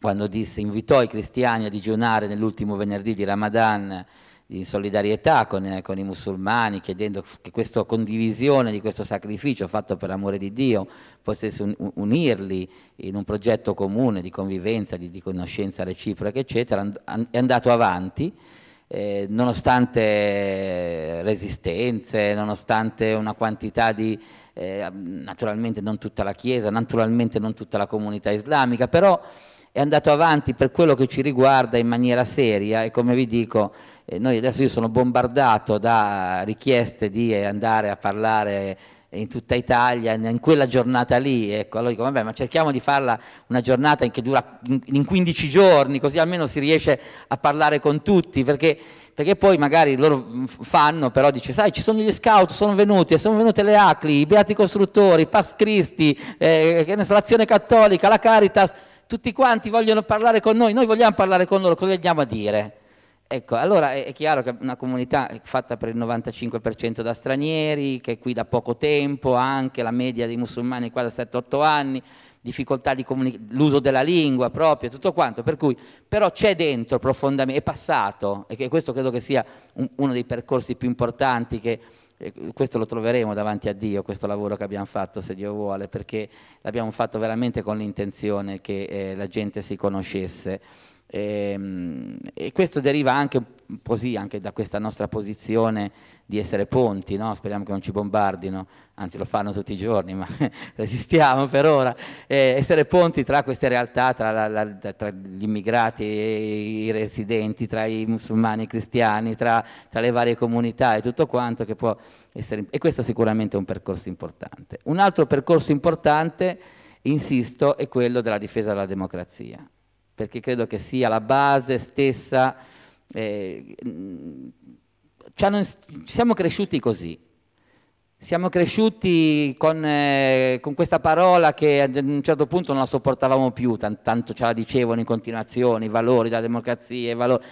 S4: quando disse invitò i cristiani a digiunare nell'ultimo venerdì di Ramadan in solidarietà con, eh, con, i musulmani, chiedendo che questa condivisione di questo sacrificio fatto per amore di Dio potesse un, unirli in un progetto comune di convivenza, di, di conoscenza reciproca, eccetera, è andato avanti. Eh, nonostante resistenze, nonostante una quantità di, eh, naturalmente non tutta la Chiesa, naturalmente non tutta la comunità islamica, però è andato avanti per quello che ci riguarda in maniera seria e come vi dico, eh, noi adesso io sono bombardato da richieste di andare a parlare in tutta Italia, in quella giornata lì, ecco, allora dico, vabbè, ma cerchiamo di farla una giornata che dura in 15 giorni, così almeno si riesce a parlare con tutti, perché, perché poi magari loro fanno, però dice, sai, ci sono gli scout, sono venuti, sono venute le ACLI, i Beati Costruttori, Pax Christi, eh, l'Azione Cattolica, la Caritas, tutti quanti vogliono parlare con noi, noi vogliamo parlare con loro, cosa andiamo a dire? Ecco, allora è, chiaro che una comunità è fatta per il 95% da stranieri, che è qui da poco tempo, anche la media dei musulmani è qua da 7-8 anni, difficoltà di l'uso della lingua proprio, tutto quanto, per cui però c'è dentro profondamente, è passato, e questo credo che sia un, uno dei percorsi più importanti che questo lo troveremo davanti a Dio, questo lavoro che abbiamo fatto, se Dio vuole, perché l'abbiamo fatto veramente con l'intenzione che eh, la gente si conoscesse. E, ehm, e, questo deriva anche così, anche da questa nostra posizione di essere ponti, no? speriamo che non ci bombardino, anzi lo fanno tutti i giorni, ma resistiamo per ora, eh, essere ponti tra queste realtà, tra, la, la, tra, gli immigrati e i residenti, tra i musulmani e i cristiani, tra, tra, le varie comunità e tutto quanto che può essere, e questo sicuramente è un percorso importante. Un altro percorso importante, insisto, è quello della difesa della democrazia, perché credo che sia la base stessa eh, siamo cresciuti così. Siamo cresciuti con, eh, con, questa parola che ad un certo punto non la sopportavamo più, tant tanto ce la dicevano in continuazione, i valori della democrazia, i valori...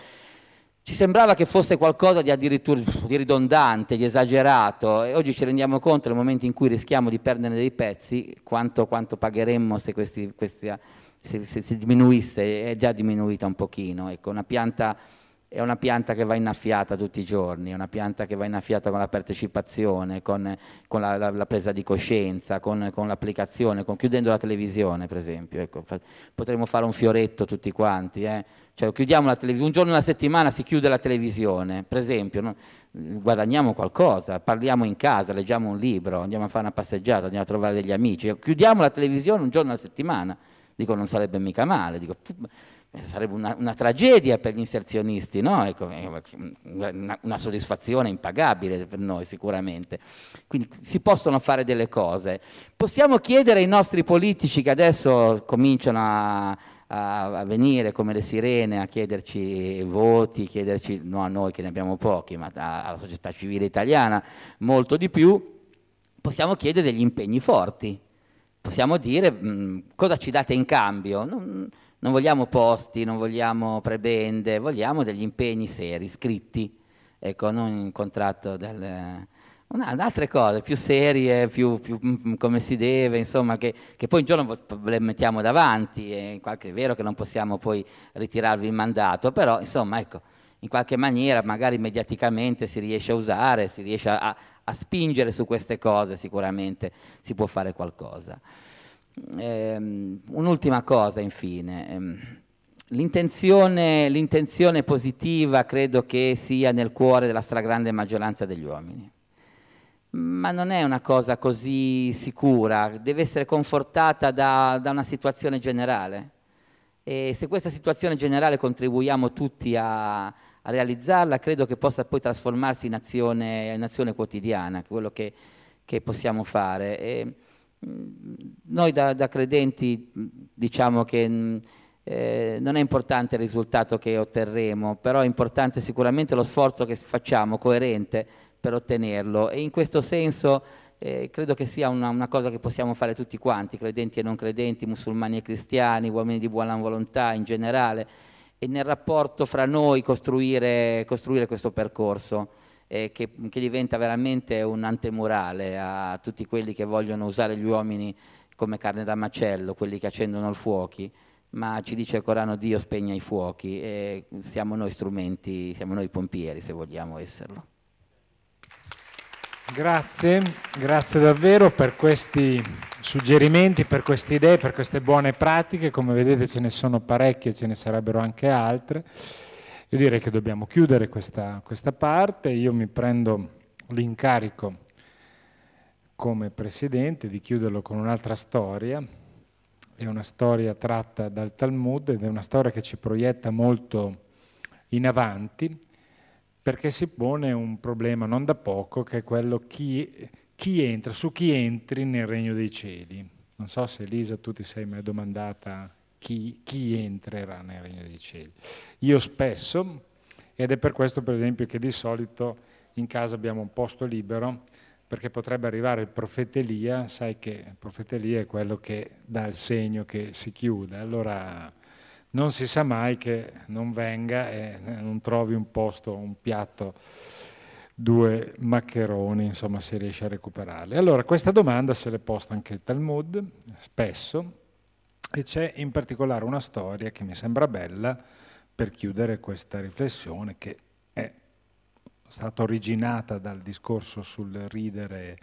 S4: Ci sembrava che fosse qualcosa di addirittura di ridondante, di esagerato e oggi ci rendiamo conto nel momento in cui rischiamo di perdere dei pezzi quanto, quanto pagheremmo se, questi, questi, se, se, se diminuisse, è già diminuita un pochino, ecco, una pianta è una pianta che va innaffiata tutti i giorni, è una pianta che va innaffiata con la partecipazione, con, con la, la, la, presa di coscienza, con, con l'applicazione, chiudendo la televisione per esempio. Ecco, fa, potremmo fare un fioretto tutti quanti, eh? cioè, un giorno alla settimana si chiude la televisione, per esempio, no? guadagniamo qualcosa, parliamo in casa, leggiamo un libro, andiamo a fare una passeggiata, andiamo a trovare degli amici, chiudiamo la televisione un giorno alla settimana, dico non sarebbe mica male, dico, sarebbe una, una, tragedia per gli inserzionisti, no? ecco, una, una, soddisfazione impagabile per noi sicuramente. Quindi si possono fare delle cose. Possiamo chiedere ai nostri politici che adesso cominciano a, a, a venire come le sirene a chiederci voti, chiederci, no a noi che ne abbiamo pochi, ma alla società civile italiana molto di più, possiamo chiedere degli impegni forti. Possiamo dire mh, cosa ci date in cambio. Non, non vogliamo posti, non vogliamo prebende, vogliamo degli impegni seri, scritti, ecco, non un contratto del, altre cose più serie, più, più, mm, come si deve, insomma, che, che, poi un giorno le mettiamo davanti, e qualche, è vero che non possiamo poi ritirarvi il mandato, però insomma, ecco, in qualche maniera, magari mediaticamente si riesce a usare, si riesce a, a spingere su queste cose, sicuramente si può fare qualcosa. Eh, un'ultima cosa infine, ehm, l'intenzione, l'intenzione positiva credo che sia nel cuore della stragrande maggioranza degli uomini, ma non è una cosa così sicura, deve essere confortata da, da una situazione generale. E se questa situazione generale contribuiamo tutti a, a realizzarla, credo che possa poi trasformarsi in azione, in azione quotidiana, quello che, che possiamo fare. E, noi da, da, credenti diciamo che eh, non è importante il risultato che otterremo, però è importante sicuramente lo sforzo che facciamo, coerente, per ottenerlo e in questo senso eh, credo che sia una, una, cosa che possiamo fare tutti quanti, credenti e non credenti, musulmani e cristiani, uomini di buona volontà in generale, e nel rapporto fra noi costruire, costruire questo percorso eh, che, che, diventa veramente un antemurale a tutti quelli che vogliono usare gli uomini come carne da macello, quelli che accendono i fuochi, ma ci dice il Corano Dio spegna i fuochi e siamo noi strumenti, siamo noi pompieri se vogliamo esserlo.
S1: Grazie, grazie davvero per questi suggerimenti, per queste idee, per queste buone pratiche. Come vedete ce ne sono parecchie, ce ne sarebbero anche altre. Io direi che dobbiamo chiudere questa, questa parte, io mi prendo l'incarico come Presidente di chiuderlo con un'altra storia, è una storia tratta dal Talmud ed è una storia che ci proietta molto in avanti perché si pone un problema non da poco che è quello chi, chi entra, su chi entri nel regno dei cieli. Non so se Elisa tu ti sei mai domandata chi, chi entrerà nel regno dei cieli. Io spesso, ed è per questo per esempio che di solito in casa abbiamo un posto libero, perché potrebbe arrivare il profeta Elia, sai che il profeta Elia è quello che dà il segno che si chiude, allora non si sa mai che non venga e non trovi un posto, un piatto, due maccheroni, insomma si riesce a recuperarli. Allora questa domanda se l'è posta anche il Talmud, spesso, e c'è in particolare una storia che mi sembra bella per chiudere questa riflessione che è stata originata dal discorso sul ridere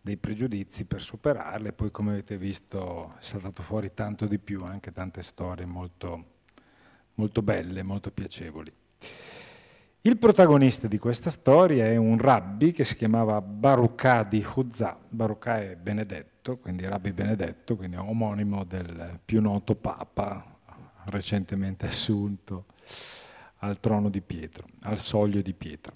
S1: dei pregiudizi per superarle, poi come avete visto è saltato fuori tanto di più, anche tante storie molto, molto belle, molto piacevoli. Il protagonista di questa storia è un rabbi che si chiamava Baruchà di Huzza, Baruchà è Benedetto, quindi rabbi Benedetto, quindi omonimo del più noto papa recentemente assunto al trono di Pietro, al soglio di Pietro,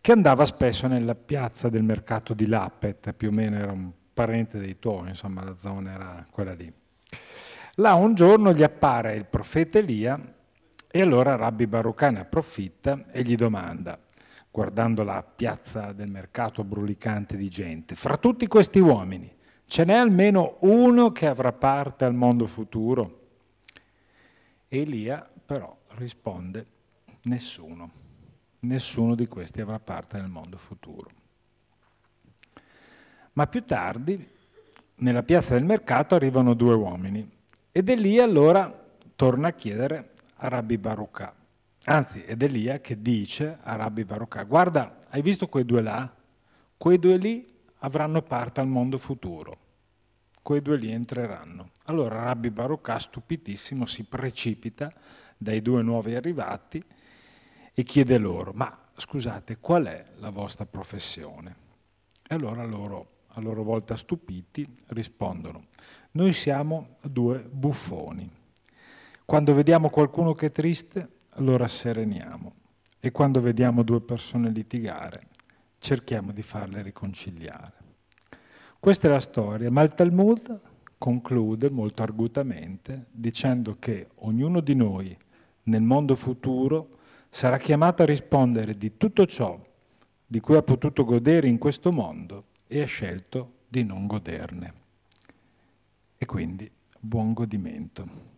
S1: che andava spesso nella piazza del mercato di Lapet, più o meno era un parente dei tuoi, insomma la zona era quella lì. Là un giorno gli appare il profeta Elia e allora Rabbi Baruch ne approfitta e gli domanda, guardando la piazza del mercato brulicante di gente, fra tutti questi uomini ce n'è almeno uno che avrà parte al mondo futuro? Elia però risponde, nessuno, nessuno di questi avrà parte nel mondo futuro. Ma più tardi, nella piazza del mercato, arrivano due uomini ed Elia allora torna a chiedere a Rabbi Baruchà. Anzi, ed Elia che dice a Rabbi Baruchà, guarda, hai visto quei due là? Quei due lì avranno parte al mondo futuro. Quei due lì entreranno. Allora Rabbi Baruchà, stupitissimo, si precipita dai due nuovi arrivati e chiede loro, ma scusate, qual è la vostra professione? E allora loro, a loro volta stupiti, rispondono, noi siamo due buffoni. Quando vediamo qualcuno che è triste, lo rassereniamo e quando vediamo due persone litigare, cerchiamo di farle riconciliare. Questa è la storia, ma il Talmud conclude molto argutamente dicendo che ognuno di noi nel mondo futuro sarà chiamato a rispondere di tutto ciò di cui ha potuto godere in questo mondo e ha scelto di non goderne. E quindi buon godimento.